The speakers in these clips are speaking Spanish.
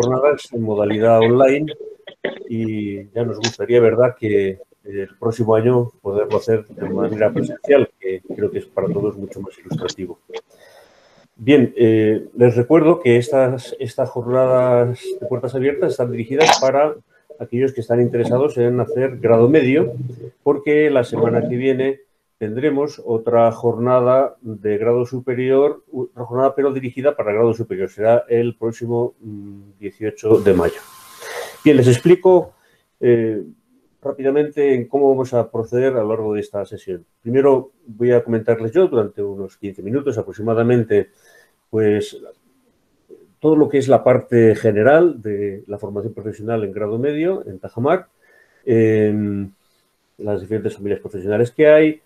jornadas en modalidad online y ya nos gustaría, ¿verdad?, que el próximo año poderlo hacer de manera presencial, que creo que es para todos mucho más ilustrativo. Bien, eh, les recuerdo que estas, estas jornadas de puertas abiertas están dirigidas para aquellos que están interesados en hacer grado medio, porque la semana que viene tendremos otra jornada de grado superior, otra jornada pero dirigida para grado superior. Será el próximo 18 mm, de mayo. Bien, les explico eh, rápidamente en cómo vamos a proceder a lo largo de esta sesión. Primero voy a comentarles yo durante unos 15 minutos aproximadamente, pues todo lo que es la parte general de la formación profesional en grado medio en Tajamar, las diferentes familias profesionales que hay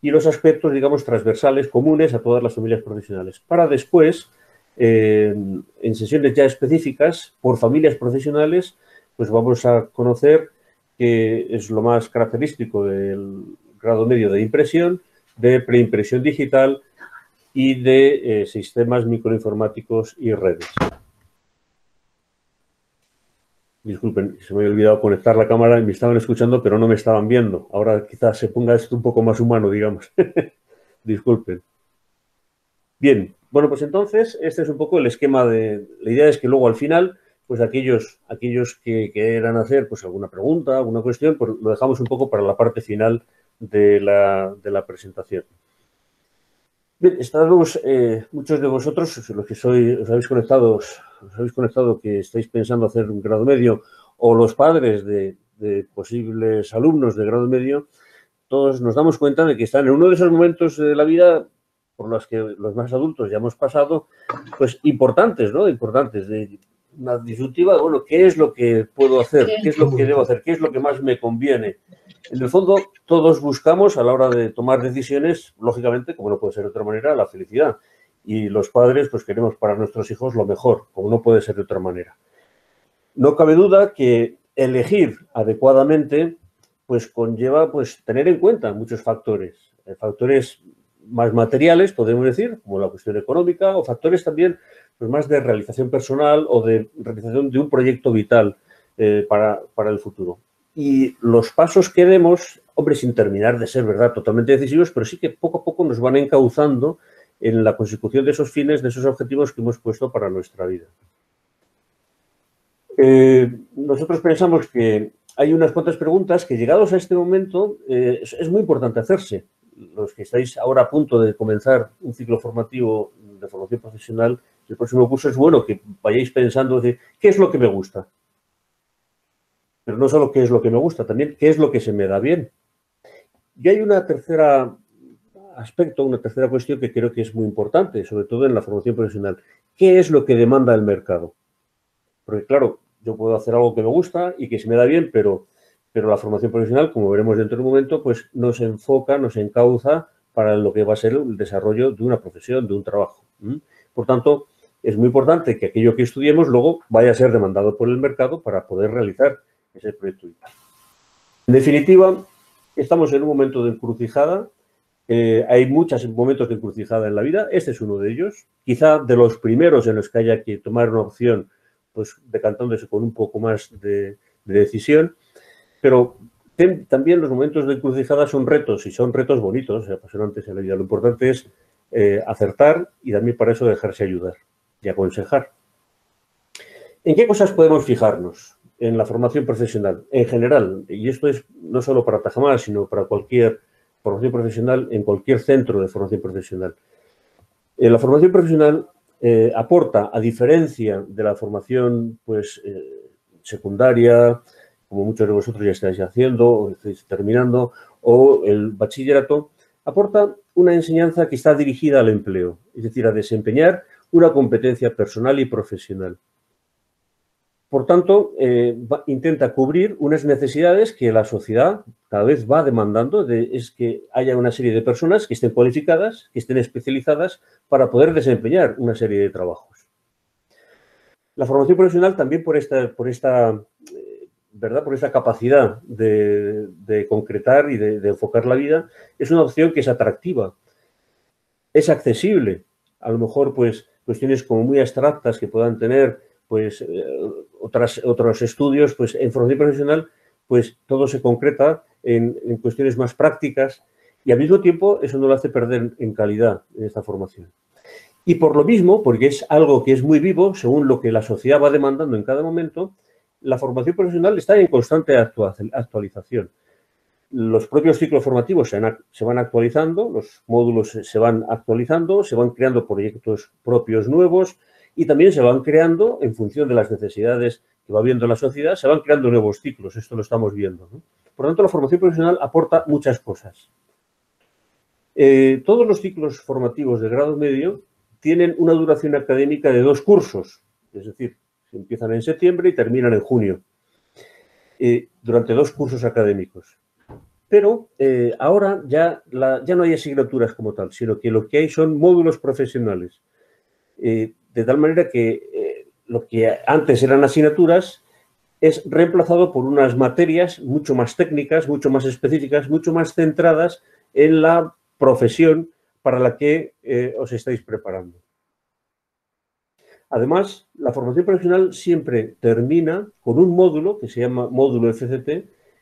y los aspectos, digamos, transversales comunes a todas las familias profesionales. Para después, en sesiones ya específicas, por familias profesionales, pues vamos a conocer que es lo más característico del grado medio de impresión, de preimpresión digital y de eh, sistemas microinformáticos y redes. Disculpen, se me había olvidado conectar la cámara y me estaban escuchando, pero no me estaban viendo. Ahora quizás se ponga esto un poco más humano, digamos. Disculpen. Bien, bueno, pues entonces este es un poco el esquema de... La idea es que luego al final pues aquellos, aquellos que quieran hacer pues alguna pregunta, alguna cuestión, pues lo dejamos un poco para la parte final de la, presentación. Bien, estamos, eh, muchos de vosotros, los que sois, os habéis conectado, os habéis conectado que estáis pensando hacer un grado medio, o los padres de, de posibles alumnos de grado medio, todos nos damos cuenta de que están en uno de esos momentos de la vida por los que los más adultos ya hemos pasado, pues importantes, ¿no? Importantes, de una disyuntiva, bueno, ¿qué es lo que puedo hacer? ¿Qué es lo que debo hacer? ¿Qué es lo que más me conviene? En el fondo, todos buscamos a la hora de tomar decisiones, lógicamente, como no puede ser de otra manera, la felicidad. Y los padres, pues queremos para nuestros hijos lo mejor, como no puede ser de otra manera. No cabe duda que elegir adecuadamente, pues conlleva, pues, tener en cuenta muchos factores. Eh, factores más materiales, podemos decir, como la cuestión económica, o factores también pues más de realización personal o de realización de un proyecto vital eh, para, el futuro. Y los pasos que demos, hombre, sin terminar de ser, ¿verdad?, totalmente decisivos, pero sí que poco a poco nos van encauzando en la consecución de esos fines, de esos objetivos que hemos puesto para nuestra vida. Eh, nosotros pensamos que hay unas cuantas preguntas que llegados a este momento eh, es, muy importante hacerse. Los que estáis ahora a punto de comenzar un ciclo formativo de formación profesional, el próximo curso es bueno que vayáis pensando, de ¿qué es lo que me gusta? Pero no solo qué es lo que me gusta, también qué es lo que se me da bien. Y hay una tercera aspecto, una tercera cuestión que creo que es muy importante, sobre todo en la formación profesional. ¿Qué es lo que demanda el mercado? Porque claro, yo puedo hacer algo que me gusta y que se me da bien, pero, pero la formación profesional, como veremos dentro de un momento, pues nos enfoca, nos encauza para lo que va a ser el desarrollo de una profesión, de un trabajo. Por tanto, es muy importante que aquello que estudiemos luego vaya a ser demandado por el mercado para poder realizar ese proyecto En definitiva, estamos en un momento de encrucijada. Eh, hay muchos momentos de encrucijada en la vida. Este es uno de ellos. Quizá de los primeros en los que haya que tomar una opción, pues decantándose con un poco más de, decisión. Pero también los momentos de encrucijada son retos y son retos bonitos, apasionantes en la vida. Lo importante es eh, acertar y también para eso dejarse ayudar y aconsejar. ¿En qué cosas podemos fijarnos en la formación profesional? En general, y esto es no solo para Tajamar, sino para cualquier formación profesional en cualquier centro de formación profesional. Eh, la formación profesional eh, aporta, a diferencia de la formación pues, secundaria, como muchos de vosotros ya estáis haciendo o estáis terminando, o el bachillerato, aporta una enseñanza que está dirigida al empleo, es decir, a desempeñar una competencia personal y profesional. Por tanto, eh, intenta cubrir unas necesidades que la sociedad cada vez va demandando, de, es que haya una serie de personas que estén cualificadas, que estén especializadas para poder desempeñar una serie de trabajos. La formación profesional también por esta, ¿verdad? Por esta capacidad de, concretar y de enfocar la vida, es una opción que es atractiva, es accesible. A lo mejor, pues, cuestiones como muy abstractas que puedan tener pues otras, otros estudios, pues en formación profesional, pues todo se concreta en, en cuestiones más prácticas y al mismo tiempo eso no lo hace perder en calidad en esta formación. Y por lo mismo, porque es algo que es muy vivo, según lo que la sociedad va demandando en cada momento, la formación profesional está en constante actualización. Los propios ciclos formativos se, van actualizando, los módulos se van actualizando, se van creando proyectos propios nuevos y también se van creando, en función de las necesidades que va viendo la sociedad, se van creando nuevos ciclos. Esto lo estamos viendo. Por lo tanto, la formación profesional aporta muchas cosas. Eh, todos los ciclos formativos de grado medio tienen una duración académica de dos cursos, es decir, empiezan en septiembre y terminan en junio, eh, durante dos cursos académicos. Pero eh, ahora ya, ya no hay asignaturas como tal, sino que lo que hay son módulos profesionales. Eh, de tal manera que lo que antes eran asignaturas es reemplazado por unas materias mucho más técnicas, mucho más específicas, mucho más centradas en la profesión para la que os estáis preparando. Además, la formación profesional siempre termina con un módulo que se llama módulo FCT,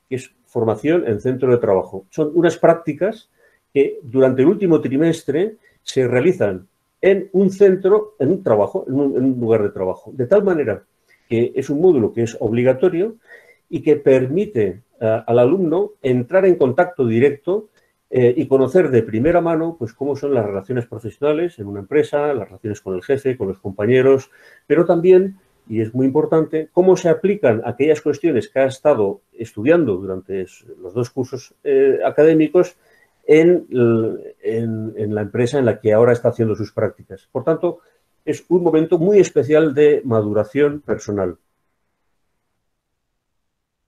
que es formación en centro de trabajo. Son unas prácticas que durante el último trimestre se realizan en un centro, en un trabajo, en un, lugar de trabajo. De tal manera que es un módulo que es obligatorio y que permite al alumno entrar en contacto directo eh, y conocer de primera mano pues, cómo son las relaciones profesionales en una empresa, las relaciones con el jefe, con los compañeros, pero también, y es muy importante, cómo se aplican aquellas cuestiones que ha estado estudiando durante los dos cursos eh, académicos en, en la empresa en la que ahora está haciendo sus prácticas. Por tanto, es un momento muy especial de maduración personal.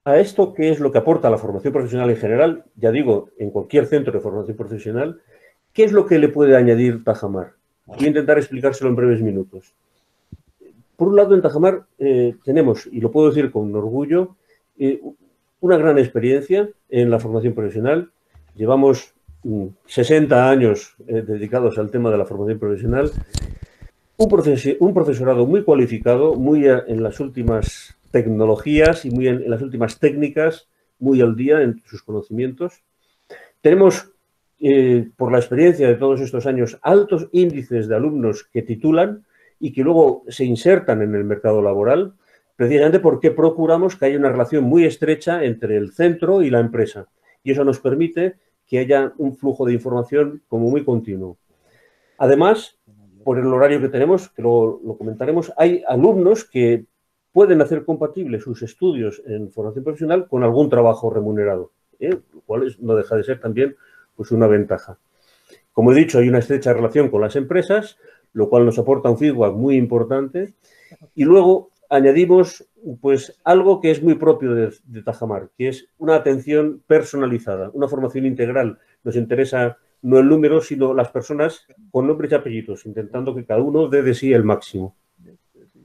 A esto, ¿qué es lo que aporta la formación profesional en general? Ya digo, en cualquier centro de formación profesional, ¿qué es lo que le puede añadir Tajamar? Voy a intentar explicárselo en breves minutos. Por un lado, en Tajamar eh, tenemos, y lo puedo decir con orgullo, eh, una gran experiencia en la formación profesional. Llevamos 60 mm, años eh, dedicados al tema de la formación profesional. Un, un profesorado muy cualificado, muy en las últimas tecnologías y muy en, las últimas técnicas, muy al día en sus conocimientos. Tenemos, eh, por la experiencia de todos estos años, altos índices de alumnos que titulan y que luego se insertan en el mercado laboral, precisamente porque procuramos que haya una relación muy estrecha entre el centro y la empresa. Y eso nos permite que haya un flujo de información como muy continuo. Además, por el horario que tenemos, que luego lo comentaremos, hay alumnos que pueden hacer compatibles sus estudios en formación profesional con algún trabajo remunerado, ¿eh? lo cual no deja de ser también pues, una ventaja. Como he dicho, hay una estrecha relación con las empresas, lo cual nos aporta un feedback muy importante. Y luego añadimos pues, algo que es muy propio de, de Tajamar, que es una atención personalizada, una formación integral. Nos interesa no el número, sino las personas con nombres y apellidos, intentando que cada uno dé de sí el máximo.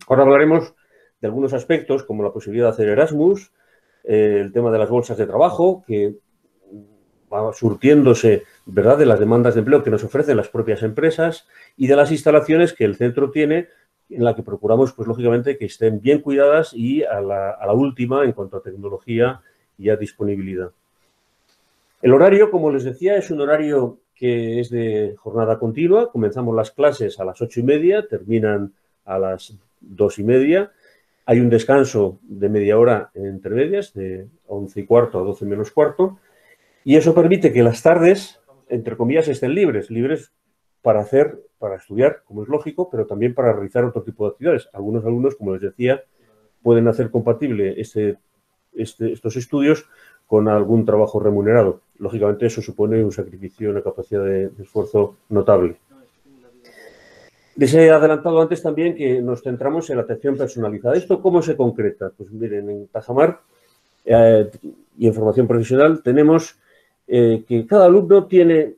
Ahora hablaremos de algunos aspectos, como la posibilidad de hacer Erasmus, eh, el tema de las bolsas de trabajo, que va surtiéndose ¿verdad? de las demandas de empleo que nos ofrecen las propias empresas y de las instalaciones que el centro tiene, en la que procuramos, pues lógicamente, que estén bien cuidadas y a la, a la última en cuanto a tecnología y a disponibilidad. El horario, como les decía, es un horario que es de jornada continua. Comenzamos las clases a las ocho y media, terminan a las dos y media hay un descanso de media hora entre medias, de 11 y cuarto a 12 menos cuarto, y eso permite que las tardes, entre comillas, estén libres, libres para hacer, para estudiar, como es lógico, pero también para realizar otro tipo de actividades. Algunos alumnos, como les decía, pueden hacer compatible este, este, estos estudios con algún trabajo remunerado. Lógicamente eso supone un sacrificio, una capacidad de esfuerzo notable. Les he adelantado antes también que nos centramos en la atención personalizada. ¿Esto cómo se concreta? Pues miren, en Tajamar eh, y en formación profesional tenemos eh, que cada alumno tiene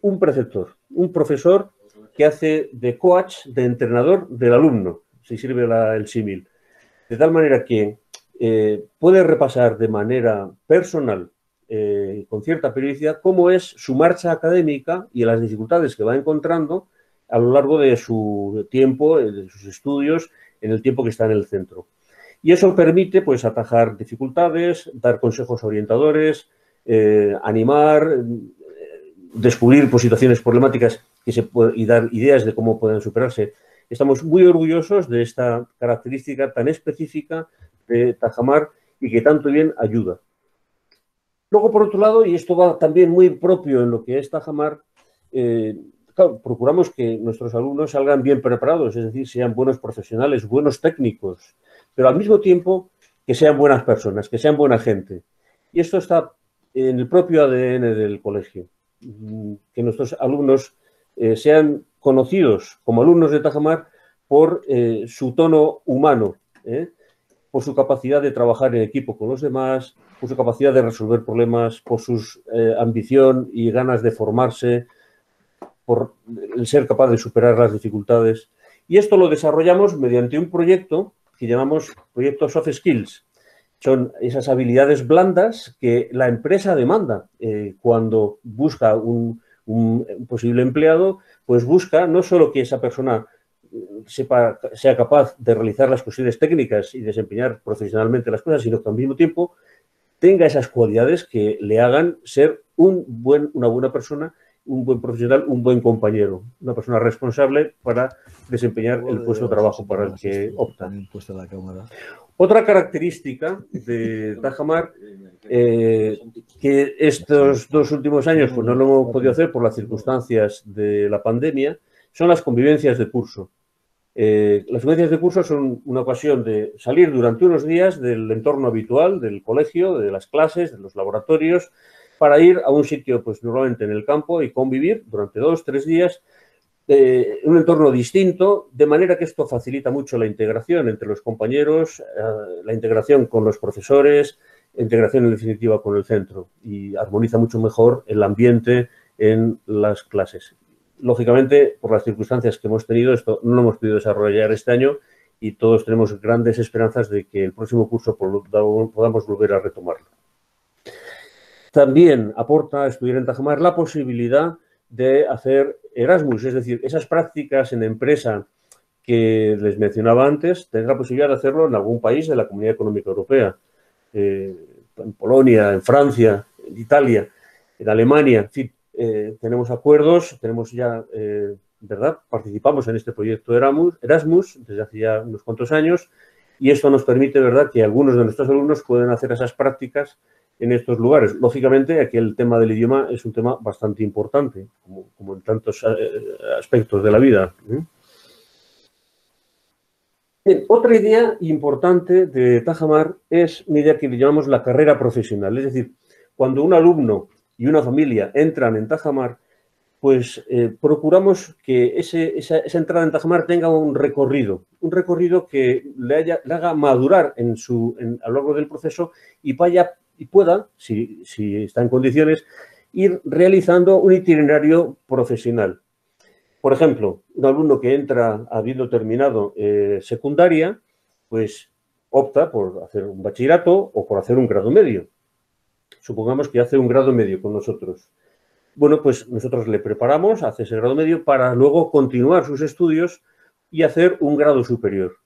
un preceptor, un profesor que hace de coach, de entrenador del alumno, si sirve el símil. De tal manera que eh, puede repasar de manera personal, con cierta periodicidad, cómo es su marcha académica y las dificultades que va encontrando a lo largo de su tiempo, de sus estudios en el tiempo que está en el centro. Y eso permite pues, atajar dificultades, dar consejos orientadores, eh, animar, eh, descubrir pues, situaciones problemáticas que se y dar ideas de cómo pueden superarse. Estamos muy orgullosos de esta característica tan específica de Tajamar y que tanto bien ayuda. Luego, por otro lado, y esto va también muy propio en lo que es Tajamar, eh, procuramos que nuestros alumnos salgan bien preparados, es decir, sean buenos profesionales, buenos técnicos, pero al mismo tiempo que sean buenas personas, que sean buena gente. Y esto está en el propio ADN del colegio, mm, que nuestros alumnos eh, sean conocidos como alumnos de Tajamar por eh, su tono humano, por su capacidad de trabajar en equipo con los demás, por su capacidad de resolver problemas, por su ambición y ganas de formarse, por el ser capaz de superar las dificultades. Y esto lo desarrollamos mediante un proyecto que llamamos Proyecto Soft Skills. Son esas habilidades blandas que la empresa demanda eh, cuando busca un, posible empleado, pues busca no solo que esa persona eh, sepa, sea capaz de realizar las cuestiones técnicas y desempeñar profesionalmente las cosas, sino que al mismo tiempo tenga esas cualidades que le hagan ser un buen, una buena persona un buen profesional, un buen compañero, una persona responsable para desempeñar el puesto de trabajo para el que opta. Otra característica de Tajamar, eh, que estos dos últimos años pues, no lo hemos podido hacer por las circunstancias de la pandemia, son las convivencias de curso. Eh, las convivencias de curso son una ocasión de salir durante unos días del entorno habitual, del colegio, de las clases, de los laboratorios, para ir a un sitio, pues normalmente en el campo y convivir durante dos, tres días eh, un entorno distinto, de manera que esto facilita mucho la integración entre los compañeros, eh, la integración con los profesores, integración en definitiva con el centro y armoniza mucho mejor el ambiente en las clases. Lógicamente, por las circunstancias que hemos tenido, esto no lo hemos podido desarrollar este año y todos tenemos grandes esperanzas de que el próximo curso podamos volver a retomarlo. También aporta a estudiar en Tajamar la posibilidad de hacer Erasmus, es decir, esas prácticas en empresa que les mencionaba antes, tener la posibilidad de hacerlo en algún país de la Comunidad Económica Europea, eh, en Polonia, en Francia, en Italia, en Alemania, en fin, eh, tenemos acuerdos, tenemos ya, eh, ¿verdad? Participamos en este proyecto Erasmus, Erasmus desde hace ya unos cuantos años y esto nos permite, ¿verdad?, que algunos de nuestros alumnos pueden hacer esas prácticas en estos lugares. Lógicamente, aquí el tema del idioma es un tema bastante importante, como, en tantos eh, aspectos de la vida. otra idea importante de Tajamar es una idea que le llamamos la carrera profesional. Es decir, cuando un alumno y una familia entran en Tajamar, pues eh, procuramos que esa, entrada en Tajamar tenga un recorrido, un recorrido que le, haga madurar a lo largo del proceso y vaya y pueda, si, está en condiciones, ir realizando un itinerario profesional. Por ejemplo, un alumno que entra habiendo terminado eh, secundaria, pues opta por hacer un bachillerato o por hacer un grado medio. Supongamos que hace un grado medio con nosotros. Bueno, pues nosotros le preparamos, hace ese grado medio para luego continuar sus estudios y hacer un grado superior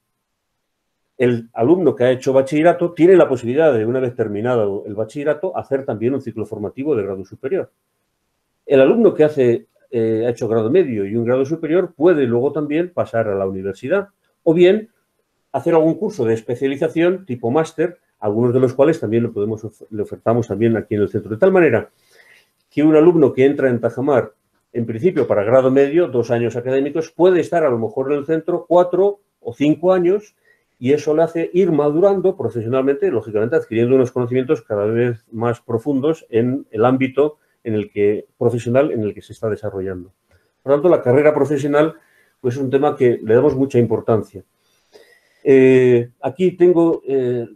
el alumno que ha hecho bachillerato tiene la posibilidad de, una vez terminado el bachillerato, hacer también un ciclo formativo de grado superior. El alumno que hace, eh, ha hecho grado medio y un grado superior puede luego también pasar a la universidad o bien hacer algún curso de especialización tipo máster, algunos de los cuales también lo podemos, le ofertamos también aquí en el centro. De tal manera que un alumno que entra en Tajamar, en principio para grado medio, dos años académicos, puede estar a lo mejor en el centro cuatro o cinco años y eso le hace ir madurando profesionalmente, lógicamente adquiriendo unos conocimientos cada vez más profundos en el ámbito en el que, profesional en el que se está desarrollando. Por lo tanto, la carrera profesional pues, es un tema que le damos mucha importancia. Eh, aquí tengo, eh,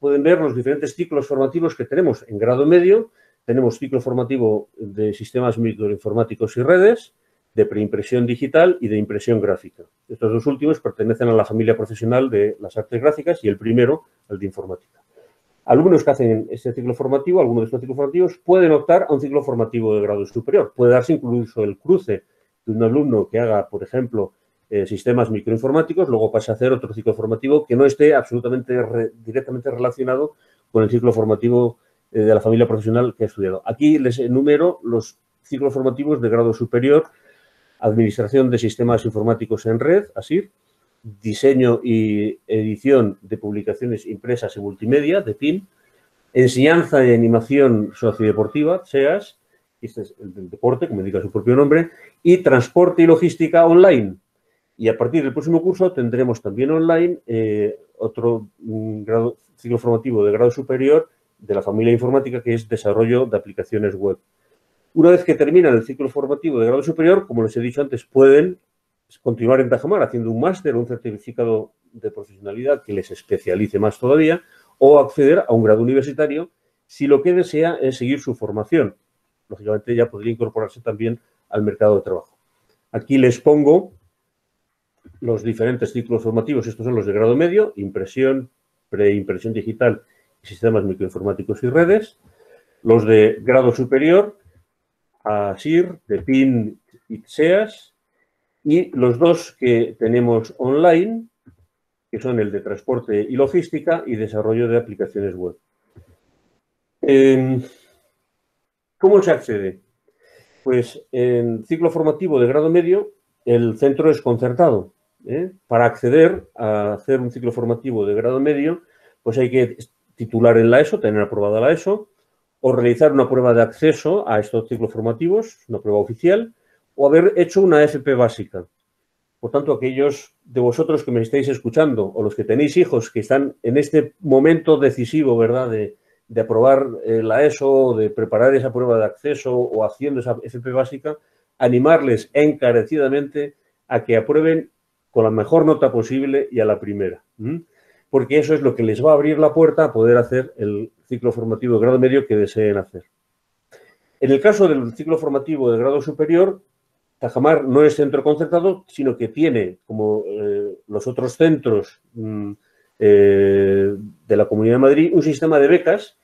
pueden ver los diferentes ciclos formativos que tenemos en grado medio. Tenemos ciclo formativo de sistemas microinformáticos y redes, de preimpresión digital y de impresión gráfica. Estos dos últimos pertenecen a la familia profesional de las artes gráficas y el primero al de informática. Alumnos que hacen este ciclo formativo, algunos de estos ciclos formativos, pueden optar a un ciclo formativo de grado superior. Puede darse incluso el cruce de un alumno que haga, por ejemplo, eh, sistemas microinformáticos, luego pasa a hacer otro ciclo formativo que no esté absolutamente directamente relacionado con el ciclo formativo eh, de la familia profesional que ha estudiado. Aquí les enumero los ciclos formativos de grado superior, Administración de Sistemas Informáticos en Red, ASIR, Diseño y Edición de Publicaciones Impresas y Multimedia, de PIN, Enseñanza y Animación Sociodeportiva, SEAS, este es el deporte, como indica su propio nombre, y Transporte y Logística Online, y a partir del próximo curso tendremos también online eh, otro mm, grado, ciclo formativo de grado superior de la familia informática que es desarrollo de aplicaciones web. Una vez que terminan el ciclo formativo de grado superior, como les he dicho antes, pueden continuar en Tajamar haciendo un máster o un certificado de profesionalidad que les especialice más todavía o acceder a un grado universitario si lo que desea es seguir su formación. Lógicamente ya podría incorporarse también al mercado de trabajo. Aquí les pongo los diferentes ciclos formativos, estos son los de grado medio, impresión, preimpresión digital sistemas microinformáticos y redes. Los de grado superior, ASIR, de PIN y SEAS. Y los dos que tenemos online, que son el de transporte y logística y desarrollo de aplicaciones web. Em, ¿Cómo se accede? Pues en ciclo formativo de grado medio, el centro es concertado. ¿eh? Para acceder a hacer un ciclo formativo de grado medio, pues hay que titular en la ESO, tener aprobada la ESO, o realizar una prueba de acceso a estos ciclos formativos, una prueba oficial, o haber hecho una FP básica. Por tanto, aquellos de vosotros que me estáis escuchando o los que tenéis hijos que están en este momento decisivo, ¿verdad?, de, aprobar eh, la ESO, de preparar esa prueba de acceso o haciendo esa FP básica, animarles encarecidamente a que aprueben con la mejor nota posible y a la primera. Porque eso es lo que les va a abrir la puerta a poder hacer el ciclo formativo de grado medio que deseen hacer. En el caso del ciclo formativo de grado superior, Tajamar no es centro concertado, sino que tiene, como eh, los otros centros mm, eh, de la Comunidad de Madrid, un sistema de becas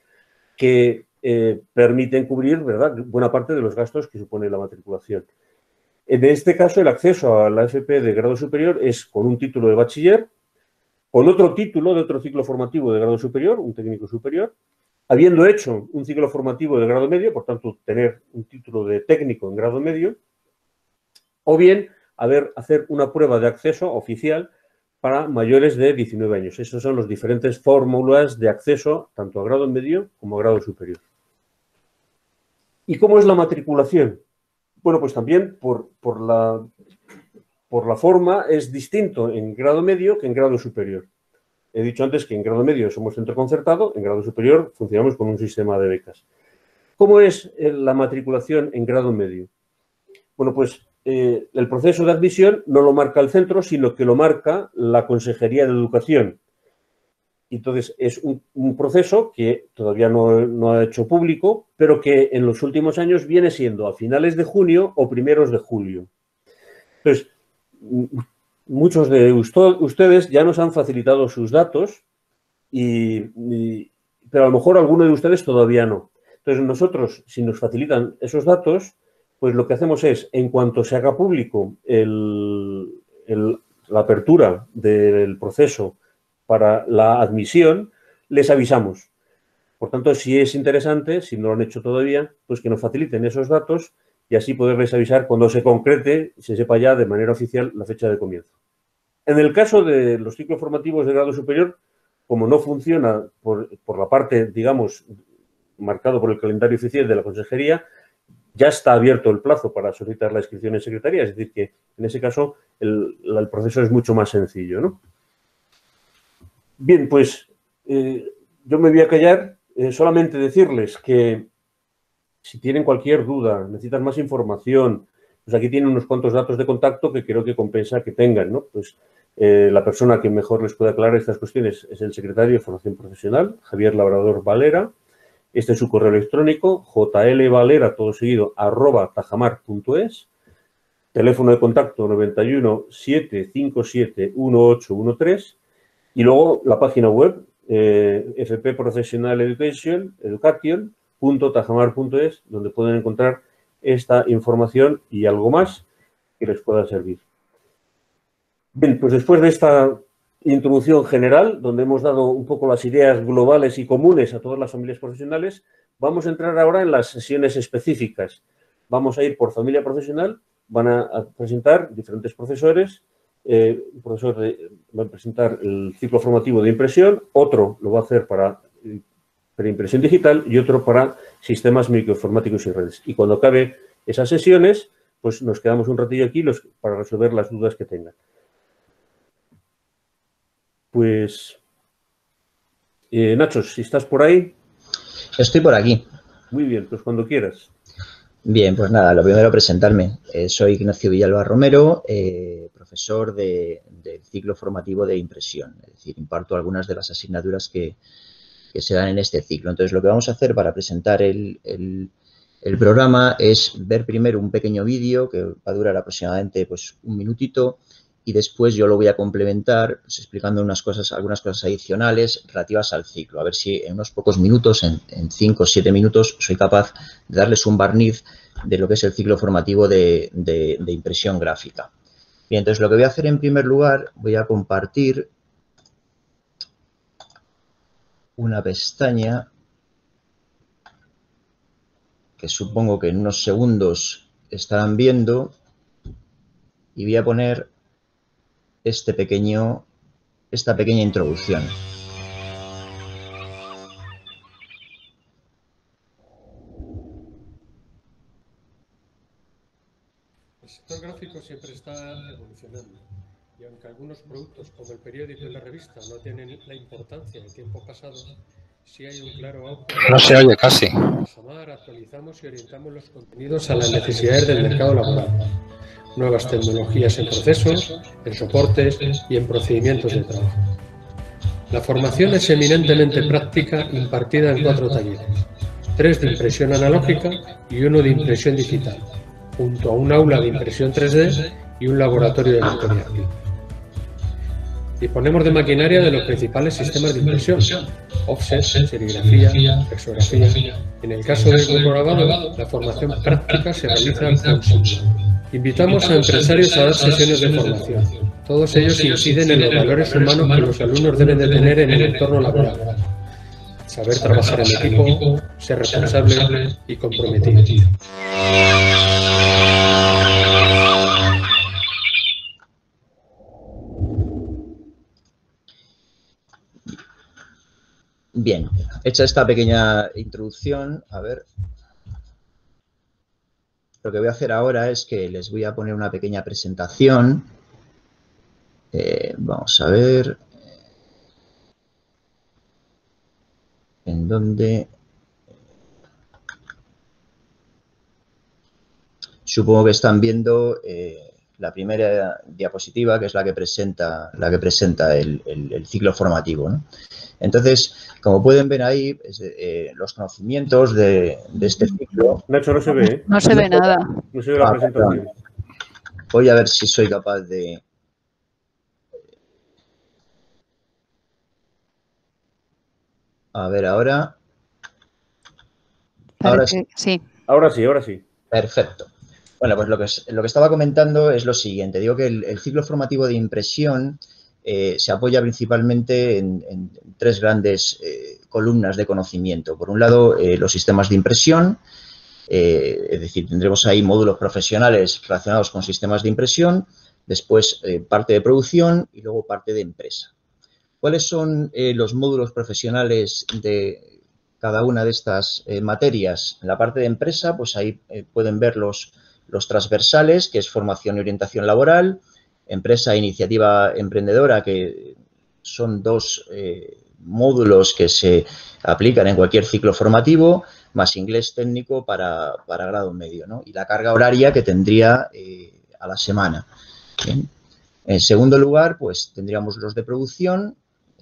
que eh, permiten cubrir ¿verdad? buena parte de los gastos que supone la matriculación. En este caso, el acceso a la FP de grado superior es con un título de bachiller, con otro título de otro ciclo formativo de grado superior, un técnico superior, habiendo hecho un ciclo formativo de grado medio, por tanto, tener un título de técnico en grado medio, o bien haber, hacer una prueba de acceso oficial para mayores de 19 años. Esas son las diferentes fórmulas de acceso tanto a grado medio como a grado superior. ¿Y cómo es la matriculación? Bueno, pues también por, la, por la forma es distinto en grado medio que en grado superior. He dicho antes que en grado medio somos centro concertado, en grado superior funcionamos con un sistema de becas. ¿Cómo es eh, la matriculación en grado medio? Bueno, pues eh, el proceso de admisión no lo marca el centro, sino que lo marca la Consejería de Educación. Entonces, es un, proceso que todavía no, ha hecho público, pero que en los últimos años viene siendo a finales de junio o primeros de julio. Entonces, muchos de ustedes ya nos han facilitado sus datos, y, pero a lo mejor alguno de ustedes todavía no. Entonces, nosotros, si nos facilitan esos datos, pues lo que hacemos es, en cuanto se haga público la apertura del proceso para la admisión, les avisamos. Por tanto, si es interesante, si no lo han hecho todavía, pues que nos faciliten esos datos y así poderles avisar cuando se concrete, se sepa ya de manera oficial la fecha de comienzo. En el caso de los ciclos formativos de grado superior, como no funciona por, la parte, digamos, marcado por el calendario oficial de la consejería, ya está abierto el plazo para solicitar la inscripción en secretaría, es decir, que en ese caso el, el proceso es mucho más sencillo, ¿no? Bien, pues eh, yo me voy a callar, eh, solamente decirles que si tienen cualquier duda, necesitan más información, pues aquí tienen unos cuantos datos de contacto que creo que compensa que tengan, ¿no? Pues eh, la persona que mejor les puede aclarar estas cuestiones es el secretario de Formación Profesional, Javier Labrador Valera. Este es su correo electrónico, jlvalera, todo seguido, arroba tajamar.es. Teléfono de contacto 91 757 1813 y luego la página web, eh, FP Professional Education, education.tajamar.es, donde pueden encontrar esta información y algo más que les pueda servir. Bien, pues después de esta introducción general, donde hemos dado un poco las ideas globales y comunes a todas las familias profesionales, vamos a entrar ahora en las sesiones específicas. Vamos a ir por familia profesional, van a, presentar diferentes profesores, eh, un profesor va a presentar el ciclo formativo de impresión, otro lo va a hacer para, para impresión digital y otro para sistemas microinformáticos y redes. Y cuando acabe esas sesiones, pues nos quedamos un ratillo aquí los, para resolver las dudas que tengan. Pues, eh, Nacho, si estás por ahí. Estoy por aquí. Muy bien, pues cuando quieras. Bien, pues nada, lo primero presentarme. Eh, soy Ignacio Villalba Romero, eh, profesor del ciclo formativo de impresión. Es decir, imparto algunas de las asignaturas que, se dan en este ciclo. Entonces, lo que vamos a hacer para presentar el, el programa es ver primero un pequeño vídeo que va a durar aproximadamente pues, un minutito y después yo lo voy a complementar pues, explicando unas cosas, algunas cosas adicionales relativas al ciclo. A ver si en unos pocos minutos, en, cinco o siete minutos, soy capaz de darles un barniz de lo que es el ciclo formativo de, de impresión gráfica. Bien, entonces lo que voy a hacer en primer lugar, voy a compartir una pestaña que supongo que en unos segundos estarán viendo y voy a poner este pequeño, esta pequeña introducción. El sector gráfico siempre está evolucionando y aunque algunos productos como el periódico y la revista no tienen la importancia del tiempo pasado, sí hay un claro No se oye casi. actualizamos y orientamos los contenidos a las necesidades del mercado laboral nuevas tecnologías en procesos, en soportes y en procedimientos de trabajo. La formación es eminentemente práctica impartida en cuatro talleres, tres de impresión analógica y uno de impresión digital, junto a un aula de impresión 3D y un laboratorio de vectorización. Disponemos de maquinaria de los principales sistemas de impresión, offset, serigrafía, flexografía. En el caso del grupo grabado, la formación práctica se realiza con Invitamos a empresarios a dar sesiones de formación. Todos ellos inciden en los valores humanos que los alumnos deben de tener en el entorno laboral. Saber trabajar en equipo, ser responsable y comprometido. Bien, hecha esta pequeña introducción, a ver, lo que voy a hacer ahora es que les voy a poner una pequeña presentación. Eh, vamos a ver. En donde... Supongo que están viendo eh, la primera diapositiva, que es la que presenta, la que presenta el, ciclo formativo. Entonces, como pueden ver ahí, eh, los conocimientos de, este ciclo... Nacho, no se ve. ¿eh? No se ve nada. No se ve la ah, presentación. Voy a ver si soy capaz de... A ver, ahora... Ahora sí. Ahora sí, ahora sí. Perfecto. Bueno, pues lo que, lo que estaba comentando es lo siguiente. Digo que el ciclo formativo de impresión eh, se apoya principalmente en, tres grandes eh, columnas de conocimiento. Por un lado, eh, los sistemas de impresión, es decir, tendremos ahí módulos profesionales relacionados con sistemas de impresión, después parte de producción y luego parte de empresa. ¿Cuáles son los módulos profesionales de cada una de estas materias? En la parte de empresa, pues ahí pueden ver los, los transversales, que es formación y orientación laboral, empresa e iniciativa emprendedora, que son dos eh, módulos que se aplican en cualquier ciclo formativo, más inglés técnico para, grado medio, ¿no? Y la carga horaria que tendría eh, a la semana. En segundo lugar, pues tendríamos los de producción,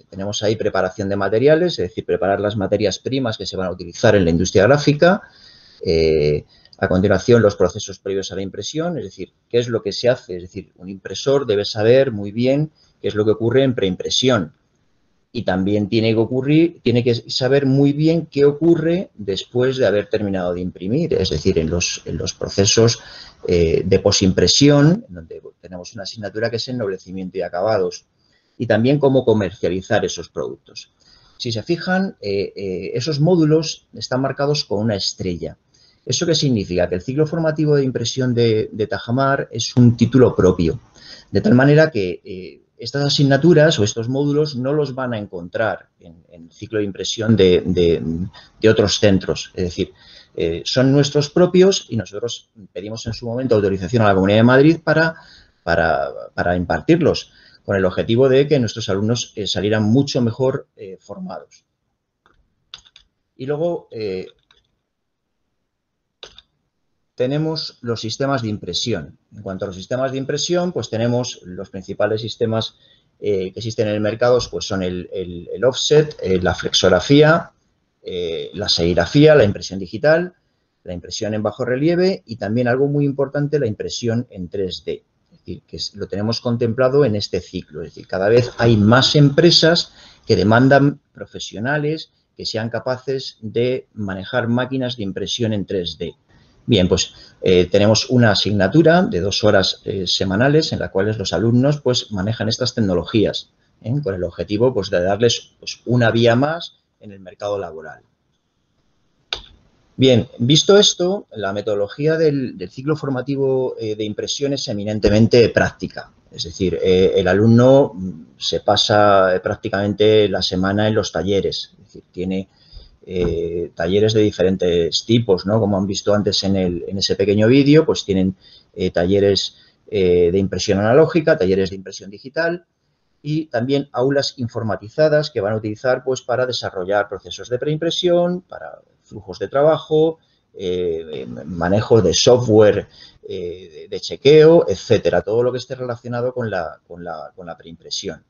tenemos ahí preparación de materiales, es decir, preparar las materias primas que se van a utilizar en la industria gráfica, eh, a continuación, los procesos previos a la impresión, es decir, qué es lo que se hace. Es decir, un impresor debe saber muy bien qué es lo que ocurre en preimpresión. y también tiene que ocurrir, tiene que saber muy bien qué ocurre después de haber terminado de imprimir, es decir, en los, procesos eh, de posimpresión, donde tenemos una asignatura que es ennoblecimiento y acabados, y también cómo comercializar esos productos. Si se fijan, eh, eh, esos módulos están marcados con una estrella. ¿Eso qué significa? Que el ciclo formativo de impresión de, Tajamar es un título propio, de tal manera que estas asignaturas o estos módulos no los van a encontrar en, el ciclo de impresión de, otros centros. Es decir, eh, son nuestros propios y nosotros pedimos en su momento autorización a la Comunidad de Madrid para, impartirlos, con el objetivo de que nuestros alumnos eh, salieran mucho mejor eh, formados. Y luego tenemos los sistemas de impresión. En cuanto a los sistemas de impresión, pues tenemos los principales sistemas eh, que existen en el mercado, pues son el, offset, eh, la flexografía, eh, la serigrafía, la impresión digital, la impresión en bajo relieve y también algo muy importante, la impresión en 3D. Es decir, que lo tenemos contemplado en este ciclo. Es decir, cada vez hay más empresas que demandan profesionales que sean capaces de manejar máquinas de impresión en 3D. Bien, pues eh, tenemos una asignatura de dos horas eh, semanales en la cuales los alumnos pues manejan estas tecnologías ¿eh? con el objetivo pues, de darles pues, una vía más en el mercado laboral. Bien, visto esto, la metodología del, ciclo formativo de impresión es eminentemente práctica. Es decir, el alumno mm, se pasa prácticamente la semana en los talleres. Es decir, tiene eh, talleres de diferentes tipos, ¿no? Como han visto antes en, ese pequeño vídeo, pues tienen eh, talleres eh, de impresión analógica, talleres de impresión digital y también aulas informatizadas que van a utilizar pues para desarrollar procesos de preimpresión, para flujos de trabajo, manejo de software de, chequeo, etcétera, todo lo que esté relacionado con la, con la preimpresión.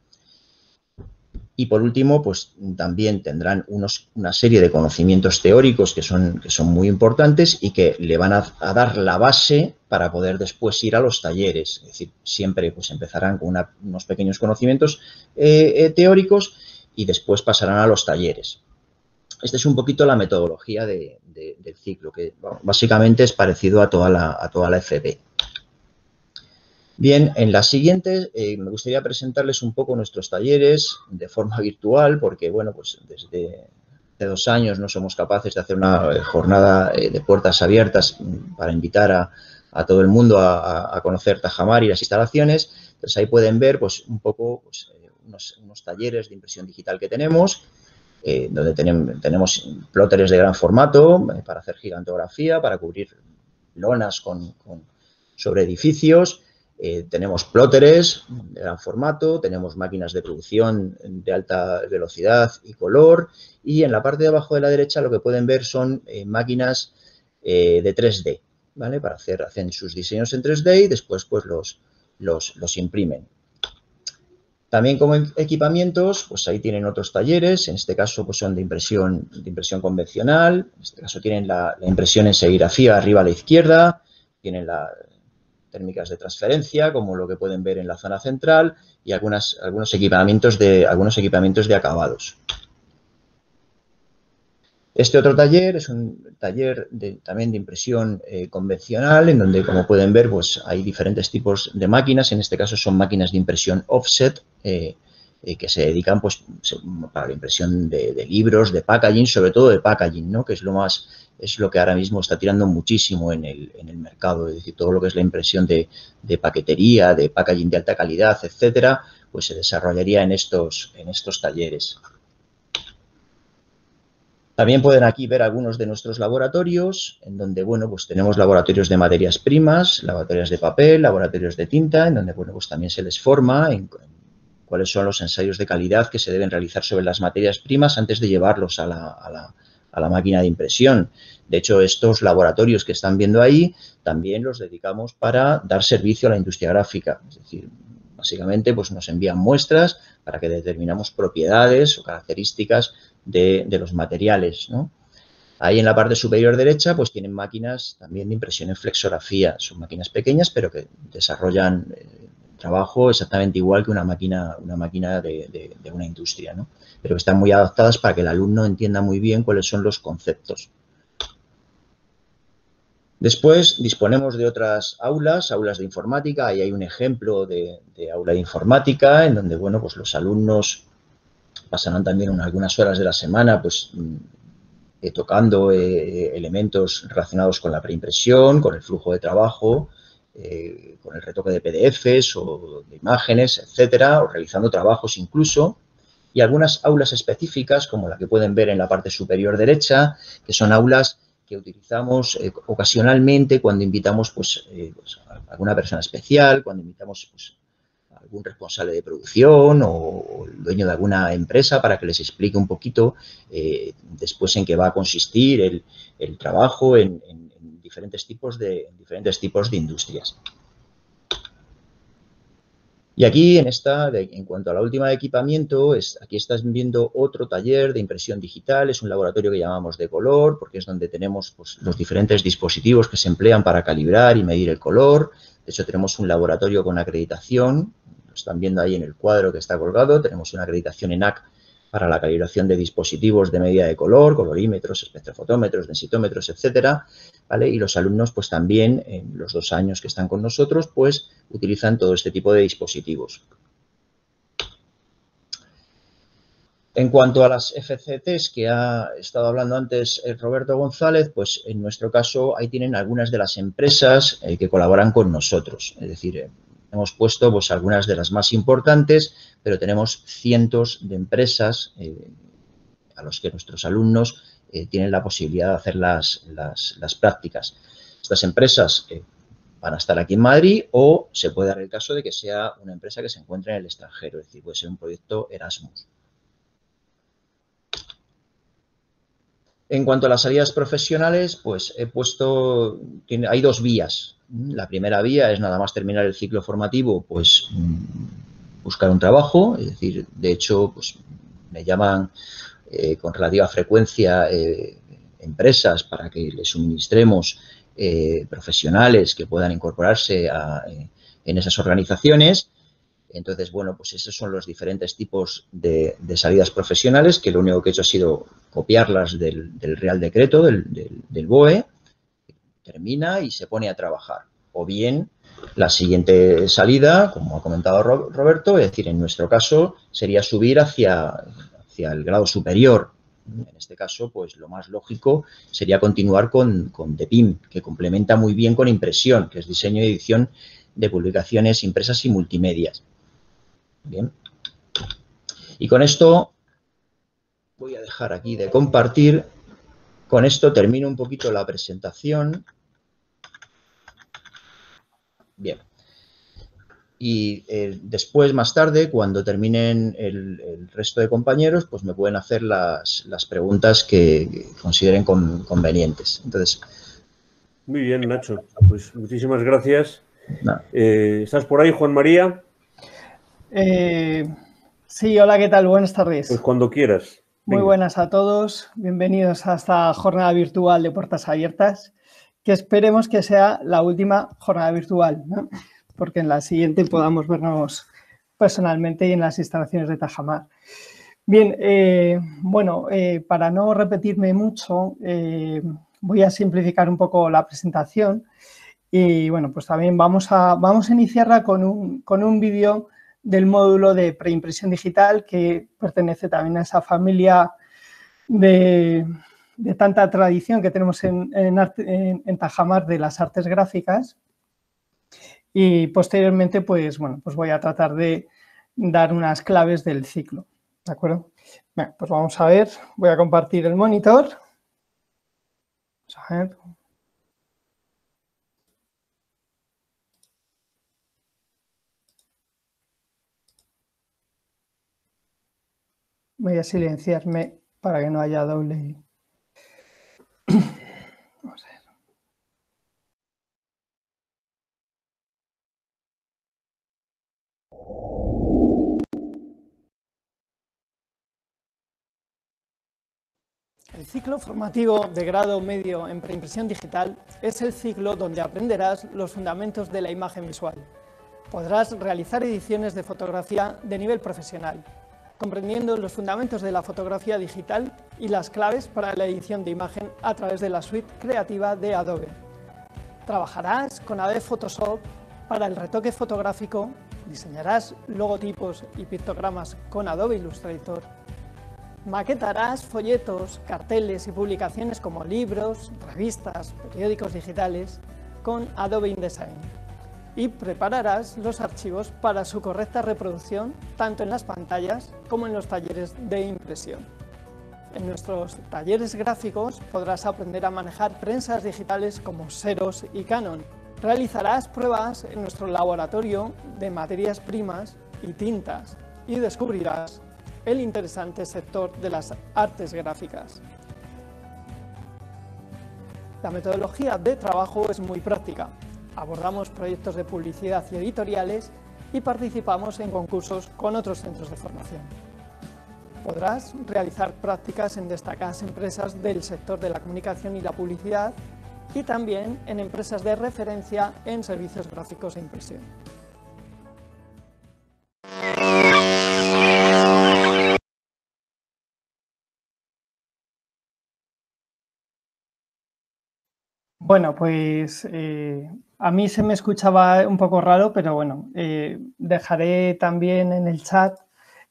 Y por último, pues también tendrán unos, una serie de conocimientos teóricos que son, que son muy importantes y que le van a, dar la base para poder después ir a los talleres. Es decir, siempre pues empezarán con unos pequeños conocimientos eh, eh, teóricos y después pasarán a los talleres. Esta es un poquito la metodología del ciclo, que básicamente es parecido a toda la, a toda la FP. Bien, en las siguientes eh, me gustaría presentarles un poco nuestros talleres de forma virtual, porque bueno, pues desde hace dos años no somos capaces de hacer una eh, jornada eh, de puertas abiertas para invitar a, todo el mundo a, conocer Tajamar y las instalaciones. Entonces ahí pueden ver pues un poco pues, unos, talleres de impresión digital que tenemos, donde tenemos, plotters de gran formato para hacer gigantografía, para cubrir lonas con, sobre edificios, eh, tenemos plóteres de gran formato, tenemos máquinas de producción de alta velocidad y color y en la parte de abajo de la derecha lo que pueden ver son eh, máquinas eh, de 3D, ¿vale? Para hacer, hacen sus diseños en 3D y después pues los, los, imprimen. También como equipamientos, pues ahí tienen otros talleres, en este caso pues son de impresión, de impresión convencional, en este caso tienen la, la impresión en serigrafía arriba a la izquierda, tienen la, térmicas de transferencia, como lo que pueden ver en la zona central, y algunos, equipamientos de, algunos equipamientos de acabados. Este otro taller es un taller también de impresión eh, convencional, en donde, como pueden ver, pues hay diferentes tipos de máquinas. En este caso son máquinas de impresión offset, eh, eh, que se dedican pues, para la impresión de, libros, de packaging, sobre todo de packaging, ¿no? que es lo más es lo que ahora mismo está tirando muchísimo en el, en el mercado, es decir, todo lo que es la impresión de, paquetería, de packaging de alta calidad, etcétera, pues se desarrollaría en estos, en estos talleres. También pueden aquí ver algunos de nuestros laboratorios, en donde, bueno, pues tenemos laboratorios de materias primas, laboratorios de papel, laboratorios de tinta, en donde, bueno, pues también se les forma en, cuáles son los ensayos de calidad que se deben realizar sobre las materias primas antes de llevarlos a la máquina de impresión. De hecho, estos laboratorios que están viendo ahí también los dedicamos para dar servicio a la industria gráfica. Es decir, básicamente pues nos envían muestras para que determinamos propiedades o características de, los materiales. Ahí en la parte superior derecha pues tienen máquinas también de impresión en flexografía. Son máquinas pequeñas pero que desarrollan eh, trabajo exactamente igual que una máquina, una máquina de, una industria, ¿no? pero están muy adaptadas para que el alumno entienda muy bien cuáles son los conceptos. Después disponemos de otras aulas, aulas de informática. Ahí hay un ejemplo de, aula de informática en donde, bueno, pues los alumnos pasarán también algunas horas de la semana, pues mm, eh, tocando eh, elementos relacionados con la preimpresión, con el flujo de trabajo, eh, con el retoque de PDFs o de imágenes, etcétera, o realizando trabajos incluso. Y algunas aulas específicas, como la que pueden ver en la parte superior derecha, que son aulas que utilizamos eh, ocasionalmente cuando invitamos pues, eh, pues, a alguna persona especial, cuando invitamos pues, a algún responsable de producción o, el dueño de alguna empresa para que les explique un poquito eh, después en qué va a consistir el, trabajo en, diferentes tipos de, en diferentes tipos de industrias. Y aquí, en esta, en cuanto a la última de equipamiento, es, aquí estás viendo otro taller de impresión digital. Es un laboratorio que llamamos de color, porque es donde tenemos pues, los diferentes dispositivos que se emplean para calibrar y medir el color. De hecho, tenemos un laboratorio con acreditación. Lo están viendo ahí en el cuadro que está colgado. Tenemos una acreditación ENAC para la calibración de dispositivos de medida de color, colorímetros, espectrofotómetros, densitómetros, etcétera, ¿vale? Y los alumnos, pues también, en los dos años que están con nosotros, pues utilizan todo este tipo de dispositivos. En cuanto a las FCTs que ha estado hablando antes eh, Roberto González, pues en nuestro caso ahí tienen algunas de las empresas eh, que colaboran con nosotros. Es decir, eh, Hemos puesto pues, algunas de las más importantes, pero tenemos cientos de empresas eh, a los que nuestros alumnos eh, tienen la posibilidad de hacer las, prácticas. Estas empresas eh, van a estar aquí en Madrid o se puede dar el caso de que sea una empresa que se encuentre en el extranjero, es decir, puede ser un proyecto Erasmus. En cuanto a las salidas profesionales, pues he puesto, hay dos vías. La primera vía es nada más terminar el ciclo formativo, pues mm, buscar un trabajo, es decir, de hecho, pues me llaman eh, con relativa frecuencia eh, empresas para que les suministremos eh, profesionales que puedan incorporarse en esas organizaciones. Entonces, bueno, pues esos son los diferentes tipos de, salidas profesionales que lo único que he hecho ha sido copiarlas del, Real Decreto, del, BOE, termina y se pone a trabajar. O bien, la siguiente salida, como ha comentado Roberto, es decir, en nuestro caso sería subir hacia, hacia el grado superior. En este caso, pues lo más lógico sería continuar con, con DEPIM, que complementa muy bien con impresión, que es diseño y edición de publicaciones impresas y multimedias. Bien. Y con esto voy a dejar aquí de compartir. Con esto termino un poquito la presentación. Bien. Y eh, después, más tarde, cuando terminen el, resto de compañeros, pues me pueden hacer las, preguntas que, consideren convenientes. Entonces. Muy bien, Nacho. Pues muchísimas gracias. Eh, ¿Estás por ahí, Juan María? Eh, sí, hola, ¿qué tal? Buenas tardes. Pues cuando quieras. Muy buenas a todos. Bienvenidos a esta jornada virtual de puertas abiertas, que esperemos que sea la última jornada virtual, porque en la siguiente podamos vernos personalmente y en las instalaciones de Tajamar. Bien, eh, bueno, eh, para no repetirme mucho, voy a simplificar un poco la presentación y bueno, pues también vamos a, vamos a iniciarla con un, con un vídeo del módulo de preimpresión digital que pertenece también a esa familia de, tanta tradición que tenemos en, en, Tajamar de las artes gráficas. Y posteriormente, pues bueno, pues voy a tratar de dar unas claves del ciclo. ¿De acuerdo? pues vamos a ver, voy a compartir el monitor. Vamos a ver. Voy a silenciarme para que no haya doble. El ciclo formativo de grado medio en preimpresión digital es el ciclo donde aprenderás los fundamentos de la imagen visual. Podrás realizar ediciones de fotografía de nivel profesional, comprendiendo los fundamentos de la fotografía digital y las claves para la edición de imagen a través de la suite creativa de Adobe. Trabajarás con Adobe Photoshop para el retoque fotográfico, diseñarás logotipos y pictogramas con Adobe Illustrator, maquetarás folletos, carteles y publicaciones como libros, revistas, periódicos digitales con Adobe InDesign y prepararás los archivos para su correcta reproducción tanto en las pantallas como en los talleres de impresión. En nuestros talleres gráficos podrás aprender a manejar prensas digitales como Xerox y Canon. Realizarás pruebas en nuestro laboratorio de materias primas y tintas y descubrirás el interesante sector de las artes gráficas. La metodología de trabajo es muy práctica abordamos proyectos de publicidad y editoriales y participamos en concursos con otros centros de formación. Podrás realizar prácticas en destacadas empresas del sector de la comunicación y la publicidad y también en empresas de referencia en servicios gráficos e impresión. Bueno, pues eh, a mí se me escuchaba un poco raro, pero bueno, eh, dejaré también en el chat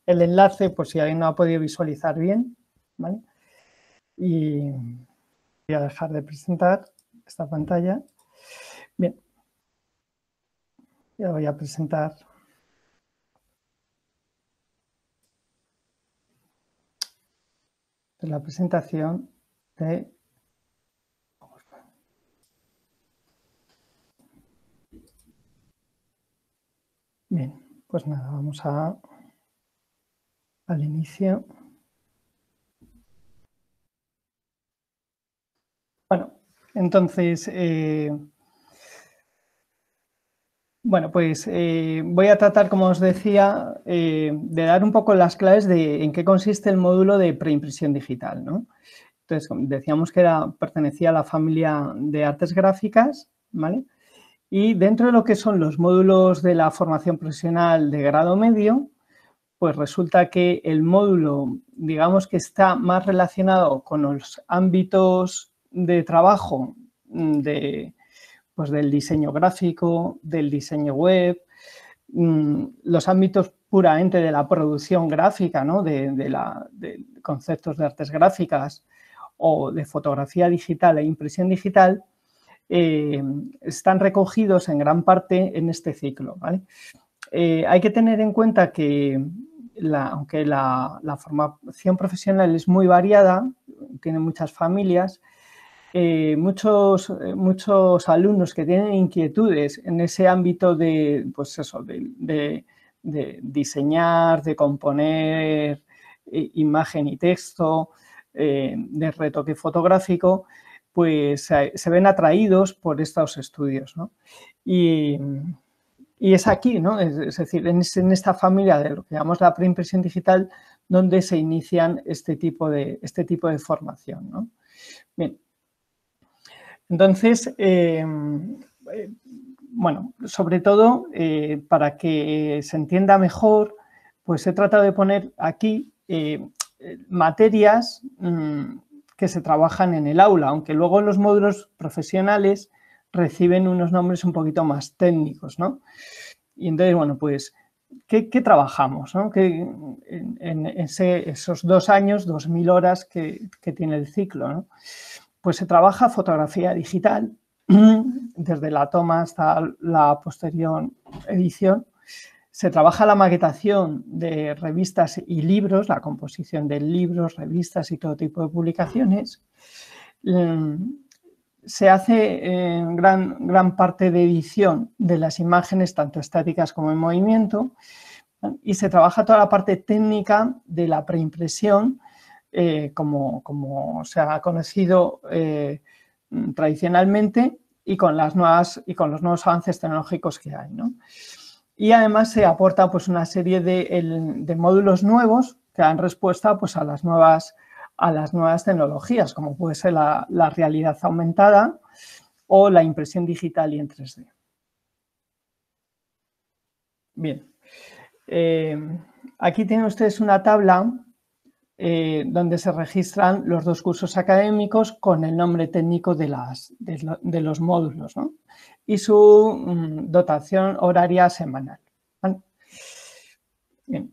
el enlace por si alguien no ha podido visualizar bien. ¿vale? Y voy a dejar de presentar esta pantalla. Bien, ya voy a presentar. la presentación de Bien, pues nada, vamos a al inicio. Bueno, entonces, eh, bueno, pues eh, voy a tratar, como os decía, eh, de dar un poco las claves de en qué consiste el módulo de preimpresión digital, ¿no? Entonces, decíamos que pertenecía a la familia de artes gráficas, ¿vale? Y dentro de lo que son los módulos de la formación profesional de grado medio, pues resulta que el módulo, digamos que está más relacionado con los ámbitos de trabajo mm, de, pues del diseño gráfico, del diseño web, mm, los ámbitos puramente de la producción gráfica, ¿no? de, de conceptos de artes gráficas o de fotografía digital e impresión digital, eh, están recogidos en gran parte en este ciclo. Eh, hay que tener en cuenta que aunque la, formación profesional es muy variada, tiene muchas familias, eh, muchos, muchos alumnos que tienen inquietudes en ese ámbito de, pues eso, de, diseñar, de componer imagen y texto, de retoque fotográfico, pues se, ven atraídos por estos estudios. Y, es aquí, ¿no? es, decir, en, esta familia de lo que llamamos la preimpresión digital, donde se inician este tipo de, este tipo de formación. Bien. Entonces, em, eh, bueno, sobre todo eh, para que se entienda mejor, pues he tratado de poner aquí eh, materias mm, que se trabajan en el aula, aunque luego los módulos profesionales reciben unos nombres un poquito más técnicos, ¿no? Y entonces, bueno, pues, ¿qué, trabajamos? ¿no? en, esos dos años, dos mil horas que, tiene el ciclo, ¿no? Pues se trabaja fotografía digital, desde la toma hasta la posterior edición, se trabaja la maquetación de revistas y libros, la composición de libros, revistas y todo tipo de publicaciones. Mm, se hace en gran, gran parte de edición de las imágenes, tanto estáticas como en movimiento, y se trabaja toda la parte técnica de la preimpresión, eh, como, como, se ha conocido eh, tradicionalmente y con, las nuevas, y con los nuevos avances tecnológicos que hay. ¿no? Y además se aporta pues, una serie de, módulos nuevos que dan respuesta pues, a, las nuevas, a las nuevas tecnologías, como puede ser la, realidad aumentada o la impresión digital y en 3D. Bien. Eh, aquí tienen ustedes una tabla eh, donde se registran los dos cursos académicos con el nombre técnico de, las, de, los módulos y su mm, dotación horaria semanal. Bien.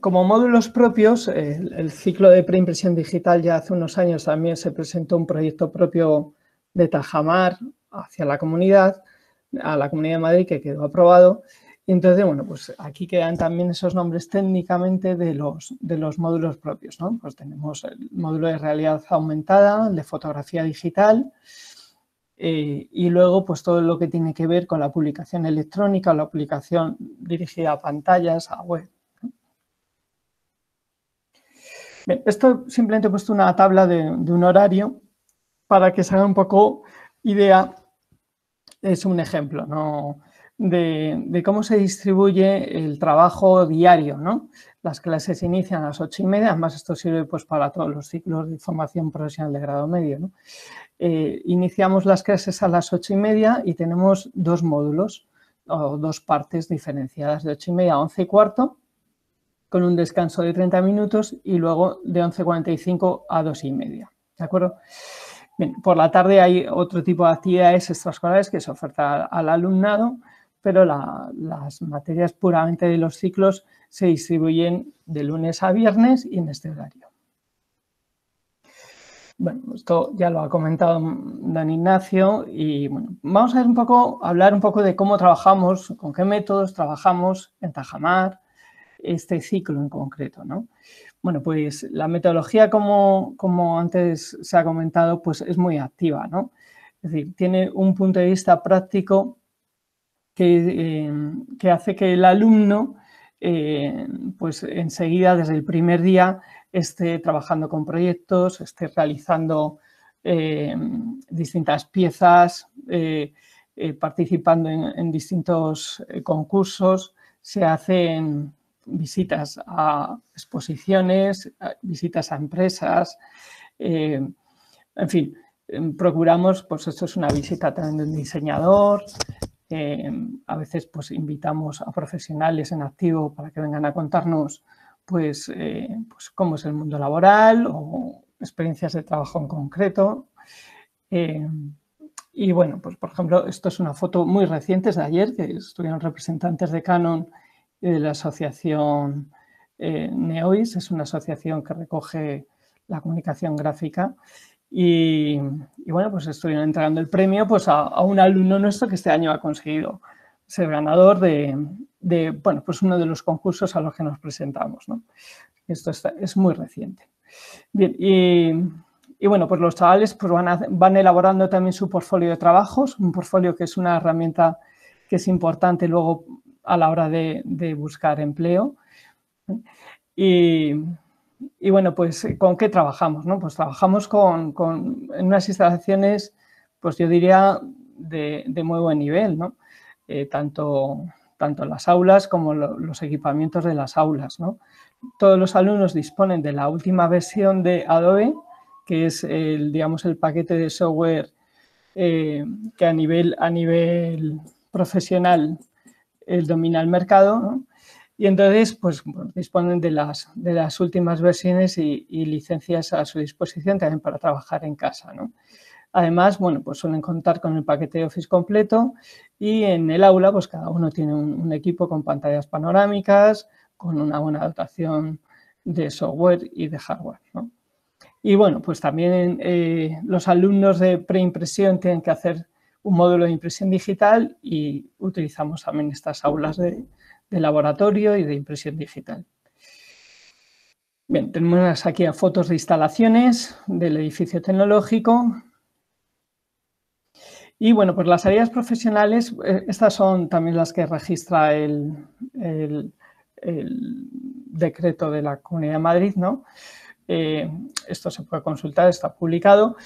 como módulos propios, el, ciclo de preimpresión digital ya hace unos años también se presentó un proyecto propio de Tajamar hacia la comunidad, a la Comunidad de Madrid que quedó aprobado. Y entonces, bueno, pues aquí quedan también esos nombres técnicamente de los, de los módulos propios, ¿no? Pues tenemos el módulo de realidad aumentada, el de fotografía digital, eh, y luego pues todo lo que tiene que ver con la publicación electrónica o la publicación dirigida a pantallas, a web. esto simplemente he puesto una tabla de, un horario para que se haga un poco idea es un ejemplo de, cómo se distribuye el trabajo diario. ¿no? Las clases inician a las ocho y media, además esto sirve pues, para todos los ciclos de formación profesional de grado medio. Eh, iniciamos las clases a las ocho y media y tenemos dos módulos o dos partes diferenciadas de ocho y media a once y cuarto con un descanso de 30 minutos y luego de 11.45 a dos y media. ¿De acuerdo? por la tarde hay otro tipo de actividades extraescolares que se oferta al alumnado, pero las materias puramente de los ciclos se distribuyen de lunes a viernes y en este horario. Bueno, esto ya lo ha comentado don Ignacio y bueno, vamos a ver un poco, hablar un poco de cómo trabajamos, con qué métodos trabajamos en Tajamar, este ciclo en concreto, ¿no? Bueno, pues la metodología, como, antes se ha comentado, pues es muy activa, ¿no? Es decir, tiene un punto de vista práctico que, eh, hace que el alumno, eh, pues enseguida, desde el primer día, esté trabajando con proyectos, esté realizando eh, distintas piezas, participando en, distintos concursos, se hacen visitas a exposiciones, visitas a empresas, en fin, procuramos, pues esto es una visita también de un diseñador, em, a veces pues invitamos a profesionales en activo para que vengan a contarnos pues, eh, pues cómo es el mundo laboral o experiencias de trabajo en concreto. Em, y bueno, pues por ejemplo, esto es una foto muy reciente, es de ayer, que estuvieron representantes de Canon de la asociación eh, NEOIS, es una asociación que recoge la comunicación gráfica y, bueno, pues estuvieron entregando el premio pues a, un alumno nuestro que este año ha conseguido ser ganador de, bueno, pues uno de los concursos a los que nos presentamos. Esto es muy reciente. Bien, y, bueno, pues los chavales pues van, van elaborando también su portfolio de trabajos, un portfolio que es una herramienta que es importante luego a la hora de, buscar empleo. Y, bueno, pues ¿con qué trabajamos? No? Pues trabajamos con, en unas instalaciones, pues yo diría, de, muy buen nivel, ¿no? Eh, tanto, tanto las aulas como los equipamientos de las aulas. ¿no? Todos los alumnos disponen de la última versión de Adobe, que es el, digamos, el paquete de software eh, que a nivel, a nivel profesional domina el mercado y entonces pues disponen de las, de las últimas versiones y, licencias a su disposición también para trabajar en casa. Además, bueno, pues suelen contar con el paquete de Office completo y en el aula pues cada uno tiene un, equipo con pantallas panorámicas, con una buena dotación de software y de hardware. Y bueno, pues también eh, los alumnos de preimpresión tienen que hacer un módulo de impresión digital y utilizamos también estas aulas de, laboratorio y de impresión digital. Bien, tenemos aquí fotos de instalaciones del edificio tecnológico. Y bueno, pues las áreas profesionales, eh, estas son también las que registra el, decreto de la Comunidad de Madrid, ¿no? Eh, esto se puede consultar, está publicado.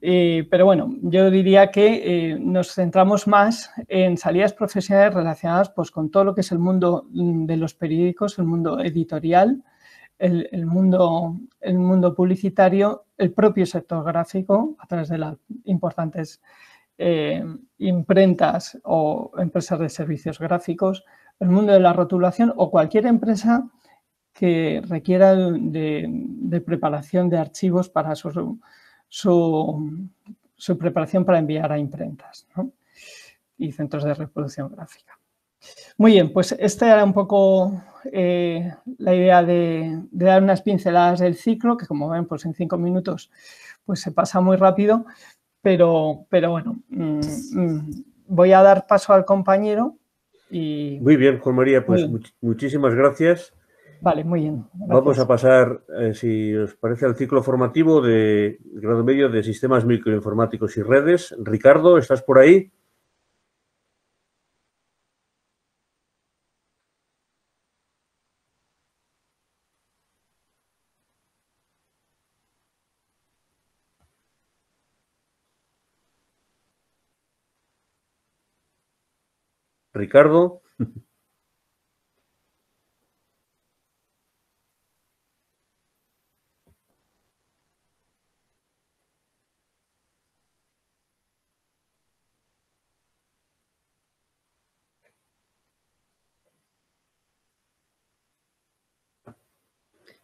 Eh, pero bueno, yo diría que eh, nos centramos más en salidas profesionales relacionadas pues, con todo lo que es el mundo mm, de los periódicos, el mundo editorial, el, mundo, el mundo publicitario, el propio sector gráfico, a través de las importantes eh, imprentas o empresas de servicios gráficos, el mundo de la rotulación o cualquier empresa que requiera de, preparación de archivos para su, su, preparación para enviar a imprentas y centros de reproducción gráfica. Muy bien, pues esta era un poco eh, la idea de, dar unas pinceladas del ciclo, que como ven, pues en cinco minutos pues se pasa muy rápido, pero, pero bueno, mm, mm, voy a dar paso al compañero y... Muy bien, Juan María, pues muchísimas gracias. Vale, muy bien. Vamos a pasar, eh, si os parece, al ciclo formativo de grado medio de sistemas microinformáticos y redes. Ricardo, ¿estás por ahí? Ricardo.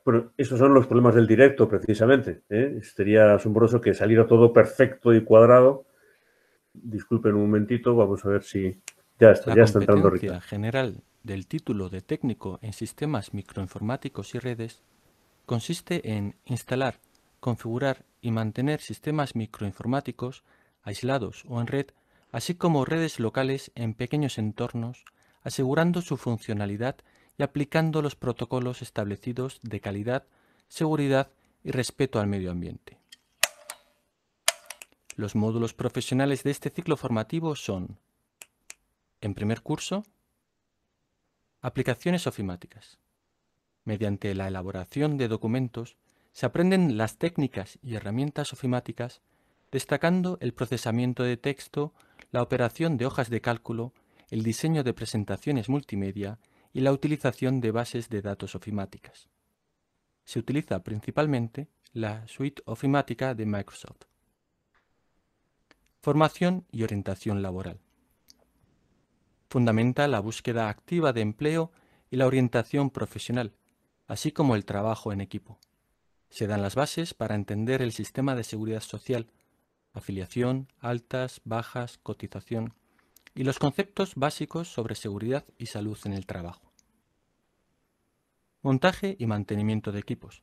Bueno, esos son los problemas del directo, precisamente. ¿eh? Sería asombroso que saliera todo perfecto y cuadrado. Disculpen un momentito, vamos a ver si ya está, ya está entrando La general del título de técnico en sistemas microinformáticos y redes consiste en instalar, configurar y mantener sistemas microinformáticos aislados o en red, así como redes locales en pequeños entornos, asegurando su funcionalidad y aplicando los protocolos establecidos de calidad, seguridad y respeto al medio ambiente. Los módulos profesionales de este ciclo formativo son, en primer curso, aplicaciones ofimáticas. Mediante la elaboración de documentos se aprenden las técnicas y herramientas ofimáticas, destacando el procesamiento de texto, la operación de hojas de cálculo, el diseño de presentaciones multimedia y la utilización de bases de datos ofimáticas. Se utiliza principalmente la suite ofimática de Microsoft. Formación y orientación laboral. Fundamenta la búsqueda activa de empleo y la orientación profesional, así como el trabajo en equipo. Se dan las bases para entender el sistema de seguridad social, afiliación, altas, bajas, cotización, y los conceptos básicos sobre seguridad y salud en el trabajo. Montaje y mantenimiento de equipos.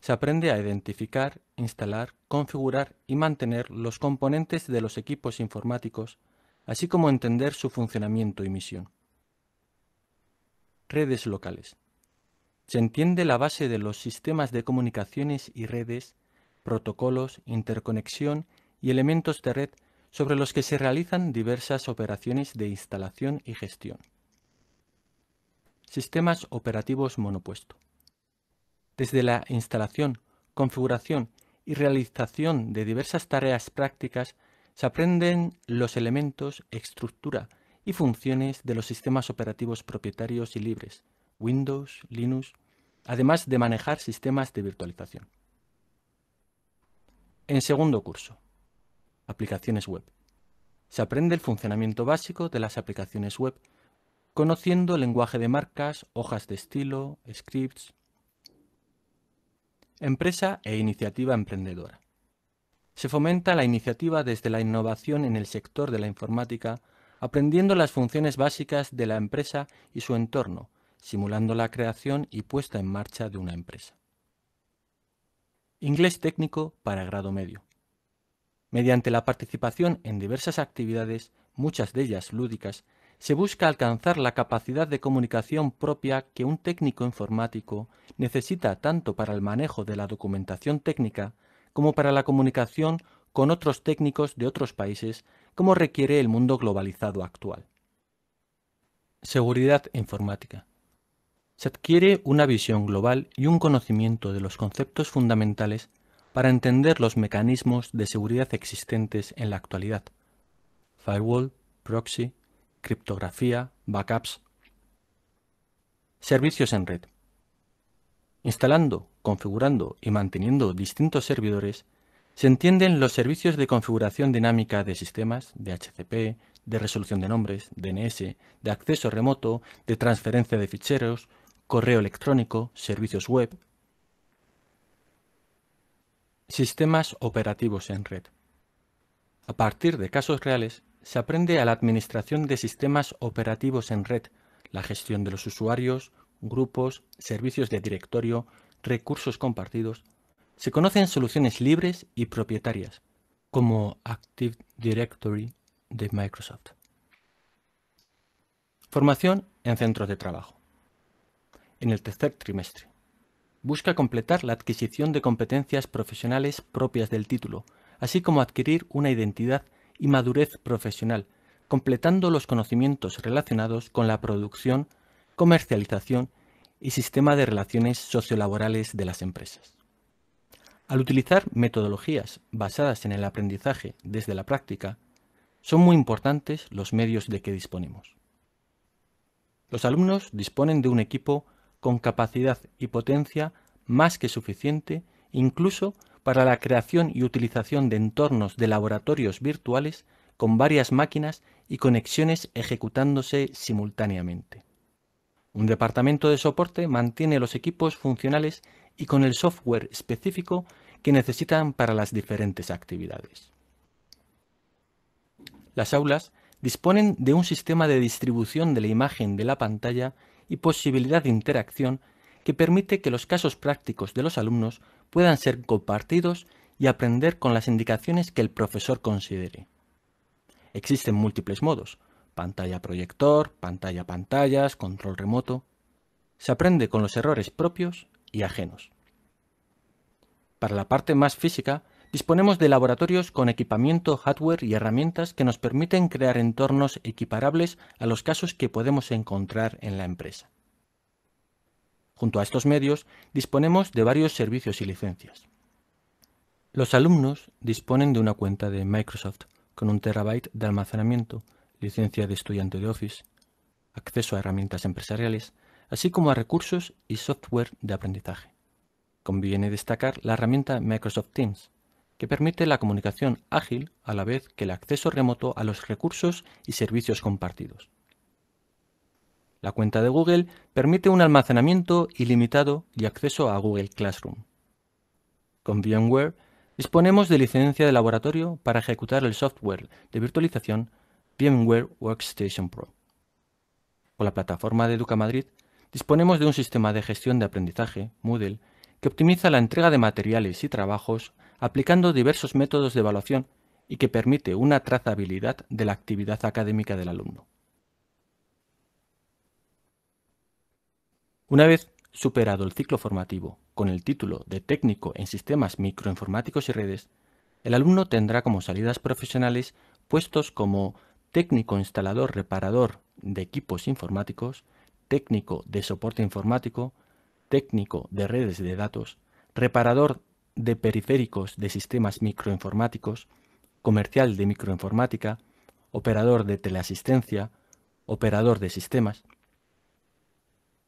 Se aprende a identificar, instalar, configurar y mantener los componentes de los equipos informáticos, así como entender su funcionamiento y misión. Redes locales. Se entiende la base de los sistemas de comunicaciones y redes, protocolos, interconexión y elementos de red sobre los que se realizan diversas operaciones de instalación y gestión. Sistemas operativos monopuesto. Desde la instalación, configuración y realización de diversas tareas prácticas se aprenden los elementos, estructura y funciones de los sistemas operativos propietarios y libres, Windows, Linux, además de manejar sistemas de virtualización. En segundo curso, aplicaciones web. Se aprende el funcionamiento básico de las aplicaciones web, conociendo lenguaje de marcas, hojas de estilo, scripts. Empresa e iniciativa emprendedora. Se fomenta la iniciativa desde la innovación en el sector de la informática, aprendiendo las funciones básicas de la empresa y su entorno, simulando la creación y puesta en marcha de una empresa. Inglés técnico para grado medio. Mediante la participación en diversas actividades, muchas de ellas lúdicas, se busca alcanzar la capacidad de comunicación propia que un técnico informático necesita tanto para el manejo de la documentación técnica como para la comunicación con otros técnicos de otros países, como requiere el mundo globalizado actual. Seguridad informática. Se adquiere una visión global y un conocimiento de los conceptos fundamentales para entender los mecanismos de seguridad existentes en la actualidad. Firewall, proxy, criptografía, backups. Servicios en red. Instalando, configurando y manteniendo distintos servidores, se entienden los servicios de configuración dinámica de sistemas, de HCP, de resolución de nombres, DNS, de acceso remoto, de transferencia de ficheros, correo electrónico, servicios web, sistemas operativos en red. A partir de casos reales, se aprende a la administración de sistemas operativos en red, la gestión de los usuarios, grupos, servicios de directorio, recursos compartidos. Se conocen soluciones libres y propietarias, como Active Directory de Microsoft. Formación en centros de trabajo. En el tercer trimestre. Busca completar la adquisición de competencias profesionales propias del título, así como adquirir una identidad y madurez profesional, completando los conocimientos relacionados con la producción, comercialización y sistema de relaciones sociolaborales de las empresas. Al utilizar metodologías basadas en el aprendizaje desde la práctica, son muy importantes los medios de que disponemos. Los alumnos disponen de un equipo con capacidad y potencia más que suficiente incluso para la creación y utilización de entornos de laboratorios virtuales con varias máquinas y conexiones ejecutándose simultáneamente. Un departamento de soporte mantiene los equipos funcionales y con el software específico que necesitan para las diferentes actividades. Las aulas disponen de un sistema de distribución de la imagen de la pantalla y posibilidad de interacción que permite que los casos prácticos de los alumnos puedan ser compartidos y aprender con las indicaciones que el profesor considere. Existen múltiples modos, pantalla proyector, pantalla pantallas, control remoto. Se aprende con los errores propios y ajenos. Para la parte más física, Disponemos de laboratorios con equipamiento, hardware y herramientas que nos permiten crear entornos equiparables a los casos que podemos encontrar en la empresa. Junto a estos medios, disponemos de varios servicios y licencias. Los alumnos disponen de una cuenta de Microsoft con un terabyte de almacenamiento, licencia de estudiante de Office, acceso a herramientas empresariales, así como a recursos y software de aprendizaje. Conviene destacar la herramienta Microsoft Teams, que permite la comunicación ágil a la vez que el acceso remoto a los recursos y servicios compartidos. La cuenta de Google permite un almacenamiento ilimitado y acceso a Google Classroom. Con VMware disponemos de licencia de laboratorio para ejecutar el software de virtualización VMware Workstation Pro. Con la plataforma de Educa Madrid disponemos de un sistema de gestión de aprendizaje, Moodle, que optimiza la entrega de materiales y trabajos aplicando diversos métodos de evaluación y que permite una trazabilidad de la actividad académica del alumno. Una vez superado el ciclo formativo con el título de técnico en sistemas microinformáticos y redes, el alumno tendrá como salidas profesionales puestos como técnico instalador reparador de equipos informáticos, técnico de soporte informático, técnico de redes de datos, reparador de periféricos de sistemas microinformáticos, comercial de microinformática, operador de teleasistencia, operador de sistemas,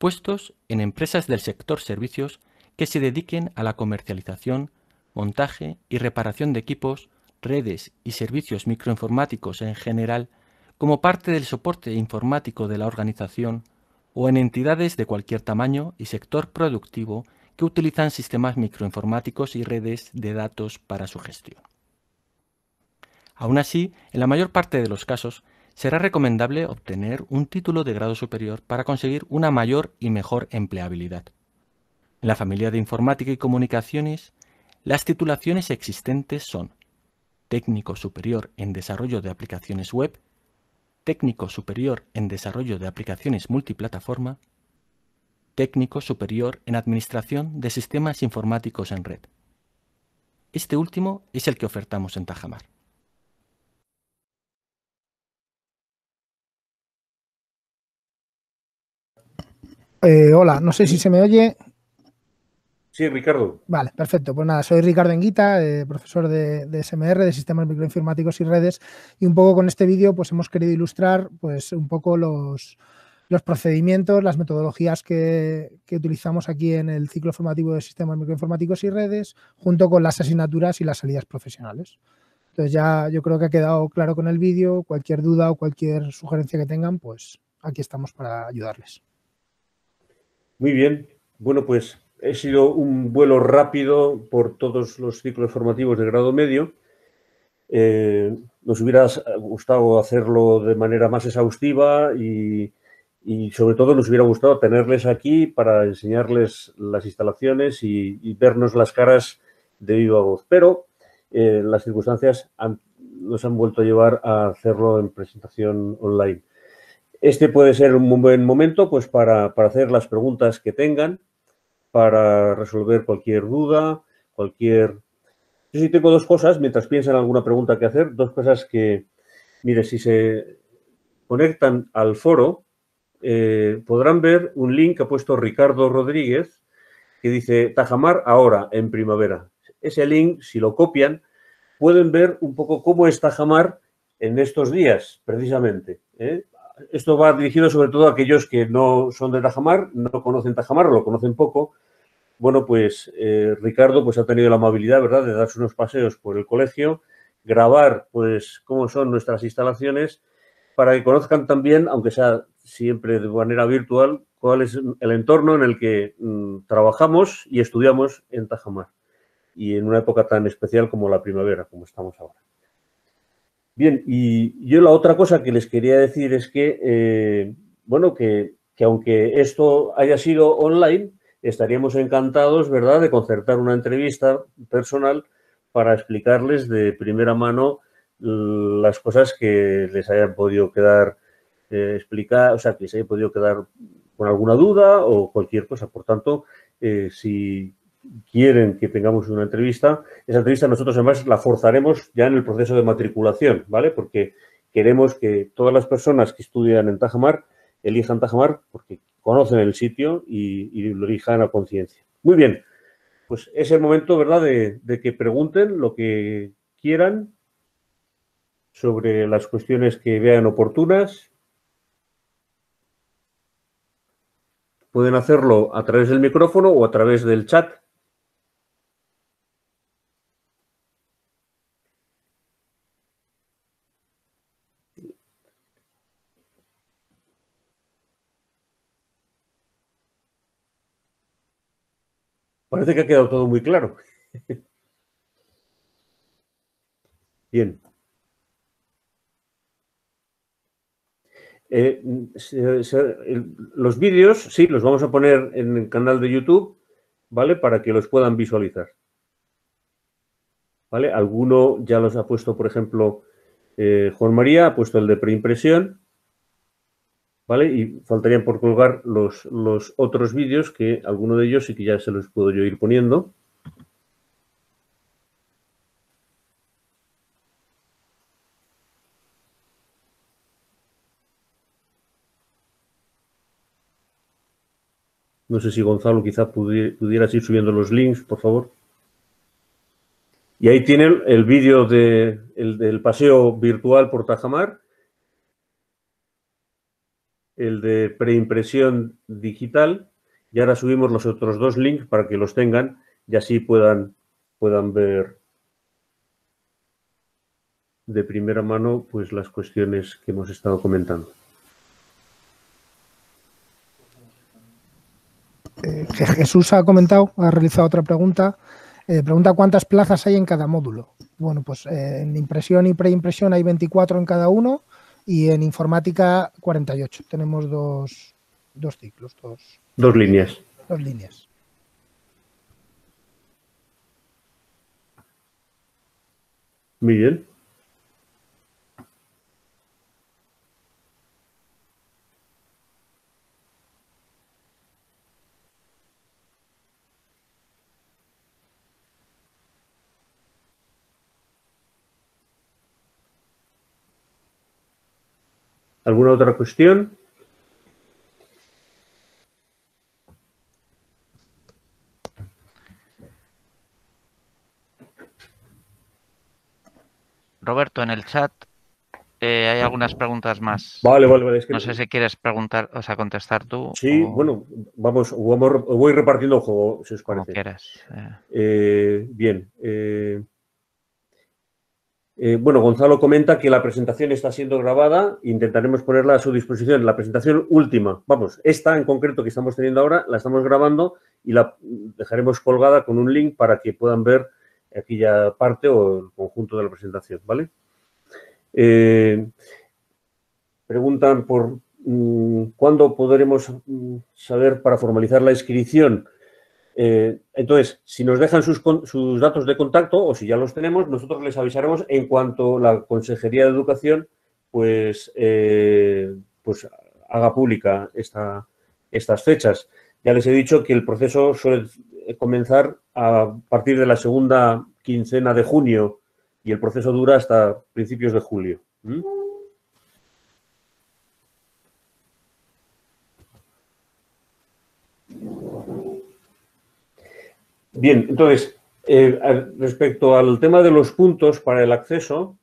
puestos en empresas del sector servicios que se dediquen a la comercialización, montaje y reparación de equipos, redes y servicios microinformáticos en general como parte del soporte informático de la organización o en entidades de cualquier tamaño y sector productivo que utilizan sistemas microinformáticos y redes de datos para su gestión. Aún así, en la mayor parte de los casos, será recomendable obtener un título de grado superior para conseguir una mayor y mejor empleabilidad. En la familia de informática y comunicaciones, las titulaciones existentes son técnico superior en desarrollo de aplicaciones web, técnico superior en desarrollo de aplicaciones multiplataforma técnico superior en Administración de Sistemas Informáticos en Red. Este último es el que ofertamos en Tajamar. Eh, hola, no sé si se me oye. Sí, Ricardo. Vale, perfecto. Pues nada, soy Ricardo Enguita, eh, profesor de, de, SMR, de Sistemas Microinformáticos y Redes, y un poco con este vídeo pues hemos querido ilustrar pues un poco los, los procedimientos, las metodologías que, utilizamos aquí en el ciclo formativo de sistemas microinformáticos y redes, junto con las asignaturas y las salidas profesionales. Entonces ya yo creo que ha quedado claro con el vídeo, cualquier duda o cualquier sugerencia que tengan, pues aquí estamos para ayudarles. Muy bien, bueno pues he sido un vuelo rápido por todos los ciclos formativos de grado medio. Eh, nos hubiera gustado hacerlo de manera más exhaustiva y, sobre todo nos hubiera gustado tenerles aquí para enseñarles las instalaciones y, vernos las caras de viva voz. Pero eh, las circunstancias nos han vuelto a llevar a hacerlo en presentación online. Este puede ser un buen momento pues, para, hacer las preguntas que tengan, para resolver cualquier duda, cualquier... Yo sí tengo dos cosas, mientras piensan alguna pregunta que hacer, dos cosas que, mire, si se conectan al foro, eh, podrán ver un link que ha puesto Ricardo Rodríguez que dice Tajamar ahora, en primavera. Ese link, si lo copian, pueden ver un poco cómo es Tajamar en estos días, precisamente. ¿eh? Esto va dirigido sobre todo a aquellos que no son de Tajamar, no conocen Tajamar o lo conocen poco. Bueno, pues eh, Ricardo pues, ha tenido la amabilidad, ¿verdad?, de darse unos paseos por el colegio, grabar, pues, cómo son nuestras instalaciones, para que conozcan también, aunque sea siempre de manera virtual, cuál es el entorno en el que mm, trabajamos y estudiamos en Tajamar y en una época tan especial como la primavera, como estamos ahora. Bien, y yo la otra cosa que les quería decir es que, eh, bueno, que, que, aunque esto haya sido online, estaríamos encantados, ¿verdad?, de concertar una entrevista personal para explicarles de primera mano las cosas que les hayan podido quedar eh, explicar, o sea, que se haya podido quedar con alguna duda o cualquier cosa. Por tanto, eh, si quieren que tengamos una entrevista, esa entrevista nosotros además la forzaremos ya en el proceso de matriculación, ¿vale? Porque queremos que todas las personas que estudian en Tajamar elijan Tajamar porque conocen el sitio y, lo elijan a conciencia. Muy bien, pues es el momento, ¿verdad?, de, de que pregunten lo que quieran sobre las cuestiones que vean oportunas Pueden hacerlo a través del micrófono o a través del chat. Parece que ha quedado todo muy claro. Bien. Eh, los vídeos, sí, los vamos a poner en el canal de YouTube, ¿vale? Para que los puedan visualizar. ¿Vale? Alguno ya los ha puesto, por ejemplo, eh, Juan María ha puesto el de preimpresión, Y faltarían por colgar los, otros vídeos que alguno de ellos sí que ya se los puedo yo ir poniendo. No sé si Gonzalo quizá pudieras ir subiendo los links, por favor. Y ahí tienen el vídeo de, del paseo virtual por Tajamar, el de preimpresión digital, y ahora subimos los otros dos links para que los tengan y así puedan, puedan ver de primera mano pues, las cuestiones que hemos estado comentando. Eh, Jesús ha comentado, ha realizado otra pregunta. Eh, pregunta cuántas plazas hay en cada módulo. Bueno, pues eh, en impresión y preimpresión hay 24 en cada uno y en informática 48. Tenemos dos, dos ciclos, dos, dos líneas. Dos líneas. Muy bien. ¿Alguna otra cuestión? Roberto, en el chat eh, hay algunas preguntas más. Vale, vale, vale. no sé si quieres preguntar, o sea, contestar tú. Sí, bueno, vamos, voy repartiendo el juego, si os parece. Como quieras. Eh, bien. Bueno, Gonzalo comenta que la presentación está siendo grabada. Intentaremos ponerla a su disposición. La presentación última, vamos, esta en concreto que estamos teniendo ahora, la estamos grabando y la dejaremos colgada con un link para que puedan ver aquella parte o el conjunto de la presentación, ¿vale? Eh, preguntan por mm, cuándo podremos mm, saber para formalizar la inscripción. Eh, entonces, si nos dejan sus, datos de contacto o si ya los tenemos, nosotros les avisaremos en cuanto la Consejería de Educación pues, eh, pues haga pública esta, estas fechas. Ya les he dicho que el proceso suele comenzar a partir de la segunda quincena de junio y el proceso dura hasta principios de julio. Bien, entonces, eh, respecto al tema de los puntos para el acceso,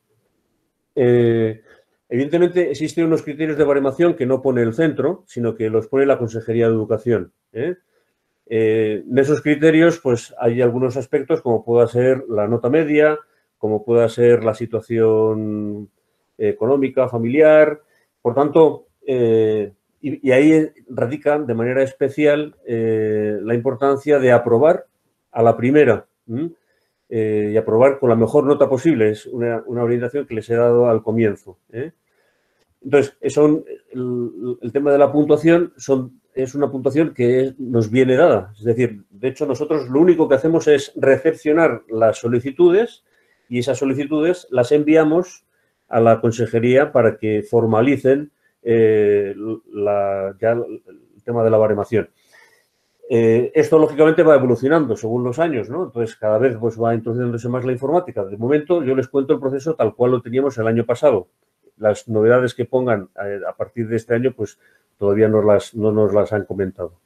eh, evidentemente existen unos criterios de baremación que no pone el centro, sino que los pone la Consejería de Educación. ¿eh? en esos criterios, pues hay algunos aspectos como pueda ser la nota media, como pueda ser la situación económica, familiar. Por tanto, eh, y, ahí radica de manera especial eh, la importancia de aprobar a la primera eh, y aprobar con la mejor nota posible. Es una, orientación que les he dado al comienzo. Entonces, son, el, tema de la puntuación son, es una puntuación que nos viene dada. Es decir, de hecho, nosotros lo único que hacemos es recepcionar las solicitudes y esas solicitudes las enviamos a la consejería para que formalicen eh, el tema de la baremación. Eh, esto, lógicamente, va evolucionando según los años, ¿no? Entonces, cada vez pues, va introduciéndose más la informática. De momento, yo les cuento el proceso tal cual lo teníamos el año pasado. Las novedades que pongan eh, a partir de este año, pues todavía no, las, no nos las han comentado.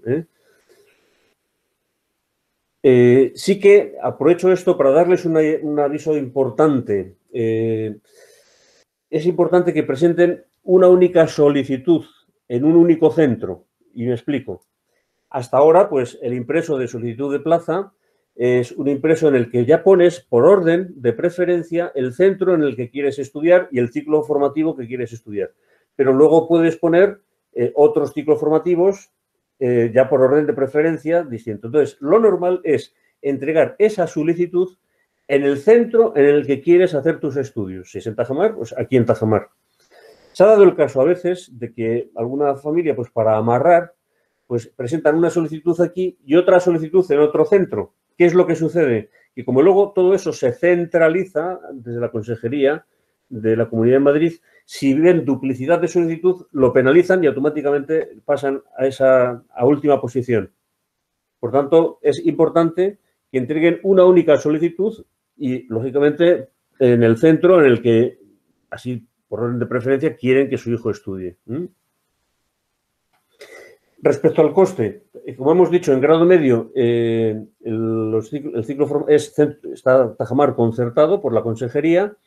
Eh, sí que aprovecho esto para darles un aviso importante. Es importante que presenten una única solicitud en un único centro. Y me explico. Hasta ahora, pues el impreso de solicitud de plaza es un impreso en el que ya pones por orden de preferencia el centro en el que quieres estudiar y el ciclo formativo que quieres estudiar. Pero luego puedes poner eh, otros ciclos formativos eh, ya por orden de preferencia distinto. Entonces, lo normal es entregar esa solicitud en el centro en el que quieres hacer tus estudios. Si es en Tajamar, pues aquí en Tajamar. Se ha dado el caso a veces de que alguna familia, pues para amarrar, pues presentan una solicitud aquí y otra solicitud en otro centro. ¿Qué es lo que sucede? Que como luego todo eso se centraliza desde la Consejería de la Comunidad de Madrid, si ven duplicidad de solicitud, lo penalizan y automáticamente pasan a esa última posición. Por tanto, es importante que entreguen una única solicitud y, lógicamente, en el centro en el que, así por orden de preferencia, quieren que su hijo estudie. Respecto al coste, como hemos dicho, en grado medio eh, el, ciclo, es, está Tajamar concertado por la consejería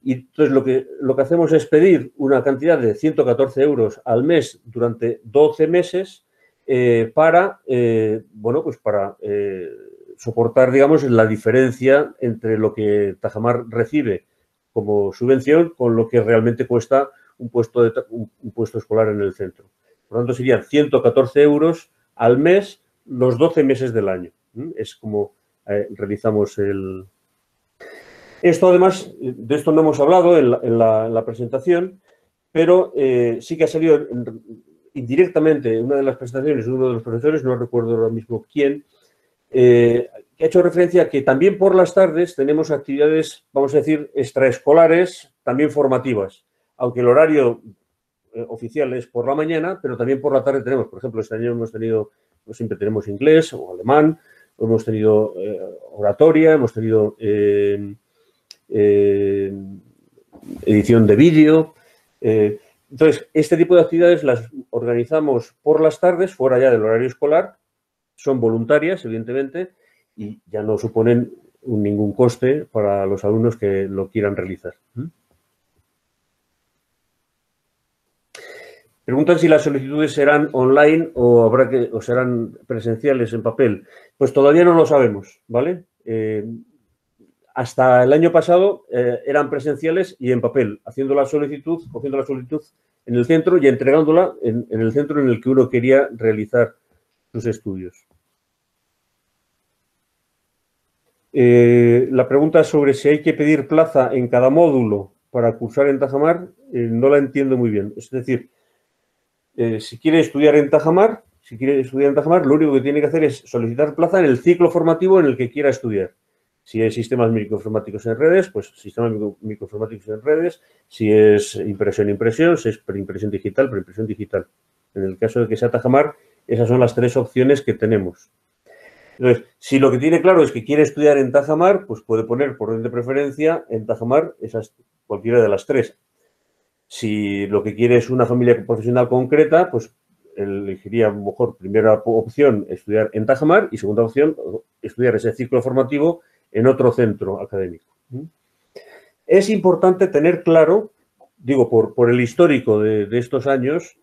y entonces lo que, lo que hacemos es pedir una cantidad de 114 euros al mes durante 12 meses eh, para, eh, bueno, pues para eh, soportar, digamos, la diferencia entre lo que Tajamar recibe como subvención con lo que realmente cuesta un puesto, de, un, puesto escolar en el centro. Por lo tanto, serían 114 euros al mes los 12 meses del año. Es como realizamos el, esto además, de esto no hemos hablado en la, presentación, pero eh, sí que ha salido indirectamente en una de las presentaciones de uno de los profesores, no recuerdo ahora mismo quién, eh, que ha hecho referencia a que también por las tardes tenemos actividades, vamos a decir, extraescolares, también formativas, aunque el horario eh, oficial es por la mañana, pero también por la tarde tenemos, por ejemplo, este año hemos tenido, pues siempre tenemos inglés o alemán, hemos tenido oratoria, hemos tenido eh, edición de vídeo. Eh, entonces, este tipo de actividades las organizamos por las tardes, fuera ya del horario escolar, son voluntarias, evidentemente, y ya no suponen ningún coste para los alumnos que lo quieran realizar. Preguntan si las solicitudes serán online o, habrá que, o serán presenciales en papel. Pues todavía no lo sabemos, ¿vale? Eh, hasta el año pasado eh, eran presenciales y en papel, haciendo la solicitud, cogiendo la solicitud en el centro y entregándola en, el centro en el que uno quería realizar sus estudios. Eh, la pregunta sobre si hay que pedir plaza en cada módulo para cursar en Tajamar, no la entiendo muy bien. Es decir, eh, si quiere estudiar en Tajamar, si quiere estudiar en Tajamar, lo único que tiene que hacer es solicitar plaza en el ciclo formativo en el que quiera estudiar. Si es sistemas microinformáticos en redes, pues sistemas microinformáticos en redes. Si es impresión, impresión. Si es preimpresión digital, preimpresión digital. En el caso de que sea Tajamar, esas son las tres opciones que tenemos. Entonces, si lo que tiene claro es que quiere estudiar en Tajamar, pues puede poner por orden de preferencia en Tajamar esas, cualquiera de las tres. Si lo que quiere es una familia profesional concreta, pues elegiría mejor primera opción estudiar en Tajamar y segunda opción estudiar ese ciclo formativo en otro centro académico. Es importante tener claro, digo, por, por el histórico de, estos años,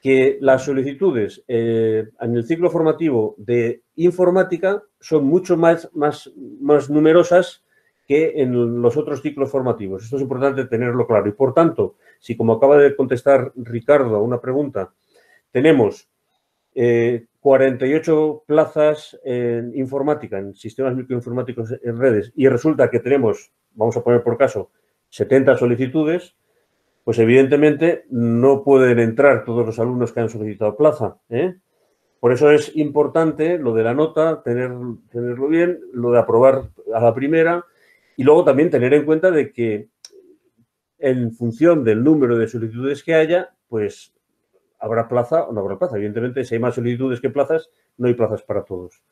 que las solicitudes eh, en el ciclo formativo de informática son mucho más, más, más numerosas que en los otros ciclos formativos. Esto es importante tenerlo claro. Y por tanto, si como acaba de contestar Ricardo a una pregunta, tenemos 48 eh, plazas en informática, en sistemas microinformáticos en redes, y resulta que tenemos, vamos a poner por caso, 70 solicitudes, pues evidentemente no pueden entrar todos los alumnos que han solicitado plaza. ¿eh? Por eso es importante lo de la nota, tener, tenerlo bien, lo de aprobar a la primera, y luego también tener en cuenta de que en función del número de solicitudes que haya, pues habrá plaza o no habrá plaza. Evidentemente, si hay más solicitudes que plazas, no hay plazas para todos.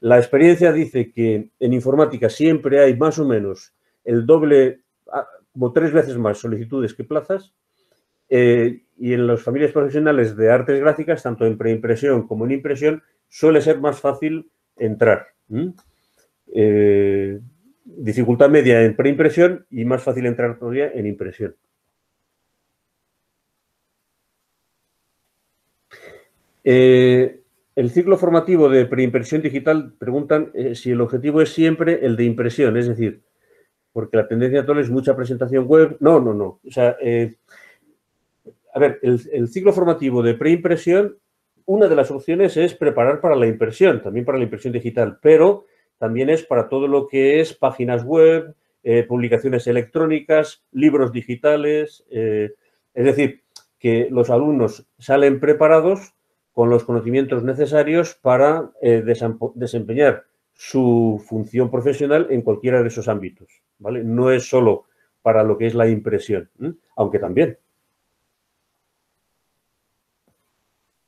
La experiencia dice que en informática siempre hay más o menos el doble, ah, como tres veces más solicitudes que plazas. Eh, y en las familias profesionales de artes gráficas, tanto en preimpresión como en impresión, suele ser más fácil entrar dificultad media en preimpresión y más fácil entrar todavía en impresión. Eh, el ciclo formativo de preimpresión digital preguntan eh, si el objetivo es siempre el de impresión, es decir, porque la tendencia actual es mucha presentación web. No, no, no. O sea, eh, a ver, el, el, ciclo formativo de preimpresión, una de las opciones es preparar para la impresión, también para la impresión digital, pero también es para todo lo que es páginas web, eh, publicaciones electrónicas, libros digitales. Eh, es decir, que los alumnos salen preparados con los conocimientos necesarios para eh, desempeñar su función profesional en cualquiera de esos ámbitos. ¿vale? No es solo para lo que es la impresión, aunque también.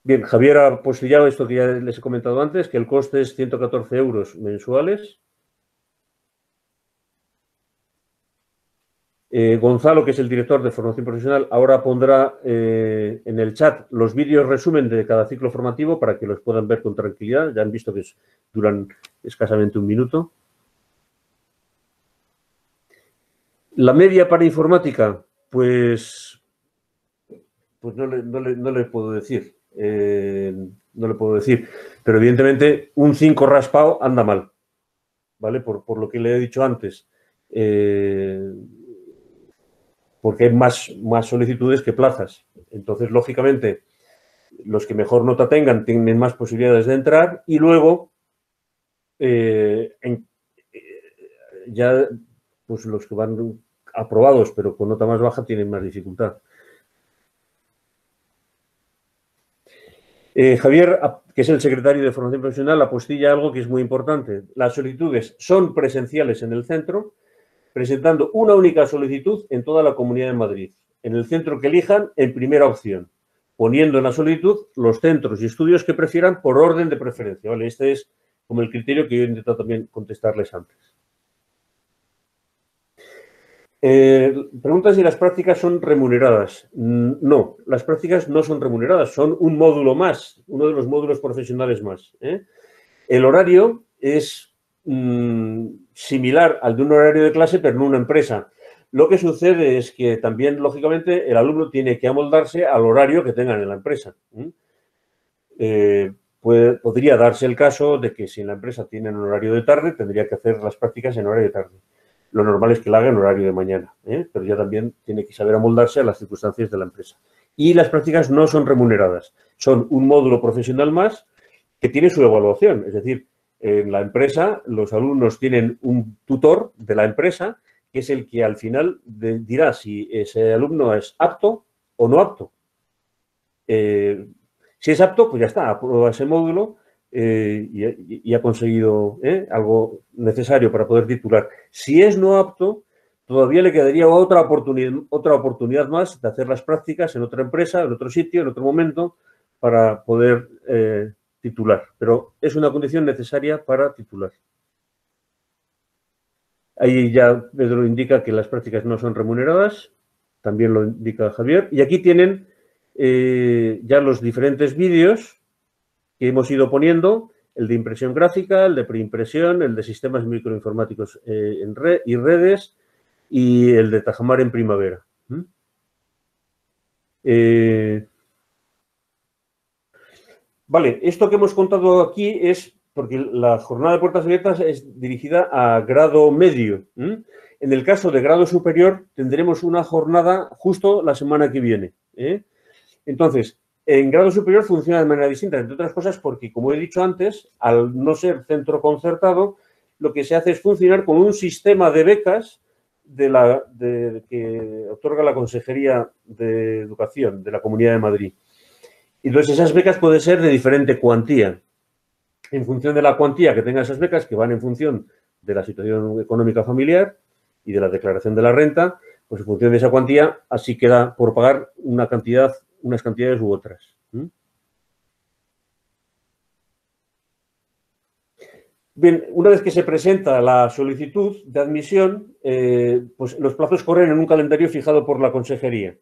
Bien, Javier ha postillado esto que ya les he comentado antes, que el coste es 114 euros mensuales. Eh, Gonzalo, que es el director de formación profesional, ahora pondrá eh, en el chat los vídeos resumen de cada ciclo formativo para que los puedan ver con tranquilidad. Ya han visto que duran escasamente un minuto. La media para informática, pues, pues no le puedo decir. Eh, no le puedo decir. Pero evidentemente un 5 raspado anda mal, ¿vale? Por, lo que le he dicho antes. Eh, porque hay más, más solicitudes que plazas. Entonces, lógicamente, los que mejor nota tengan tienen más posibilidades de entrar y luego eh, ya pues los que van aprobados pero con nota más baja tienen más dificultad. Eh, Javier, que es el secretario de Formación Profesional, apostilla algo que es muy importante. Las solicitudes son presenciales en el centro, presentando una única solicitud en toda la Comunidad de Madrid, en el centro que elijan en primera opción, poniendo en la solicitud los centros y estudios que prefieran por orden de preferencia. ¿vale? Este es como el criterio que yo he intentado también contestarles antes. Eh, pregunta si las prácticas son remuneradas. Mm, no, las prácticas no son remuneradas, son un módulo más, uno de los módulos profesionales más. ¿eh? El horario es mm, similar al de un horario de clase, pero en una empresa. Lo que sucede es que también, lógicamente, el alumno tiene que amoldarse al horario que tengan en la empresa. Eh, podría darse el caso de que si en la empresa tienen un horario de tarde, tendría que hacer las prácticas en horario de tarde. Lo normal es que la haga en horario de mañana, ¿eh? pero ya también tiene que saber amoldarse a las circunstancias de la empresa. Y las prácticas no son remuneradas, son un módulo profesional más que tiene su evaluación. Es decir, en la empresa los alumnos tienen un tutor de la empresa que es el que al final dirá si ese alumno es apto o no apto. Eh, si es apto, pues ya está, aprueba ese módulo eh, y, ha conseguido eh, algo necesario para poder titular. Si es no apto, todavía le quedaría otra oportunidad, otra oportunidad más de hacer las prácticas en otra empresa, en otro sitio, en otro momento, para poder titular. Pero es una condición necesaria para titular. Ahí ya Pedro indica que las prácticas no son remuneradas, también lo indica Javier. Y aquí tienen eh, ya los diferentes vídeos que hemos ido poniendo, el de impresión gráfica, el de preimpresión, el de sistemas microinformáticos eh, en red y redes y el de Tajamar en primavera. Eh, vale, esto que hemos contado aquí es porque la jornada de puertas abiertas es dirigida a grado medio. En el caso de grado superior tendremos una jornada justo la semana que viene. ¿eh? Entonces, en grado superior funciona de manera distinta, entre otras cosas porque, como he dicho antes, al no ser centro concertado, lo que se hace es funcionar con un sistema de becas de la, que otorga la Consejería de Educación de la Comunidad de Madrid. Entonces, esas becas pueden ser de diferente cuantía en función de la cuantía que tenga esas becas, que van en función de la situación económica familiar y de la declaración de la renta, pues en función de esa cuantía, así queda por pagar una cantidad, unas cantidades u otras. Bien, una vez que se presenta la solicitud de admisión, eh, pues los plazos corren en un calendario fijado por la consejería.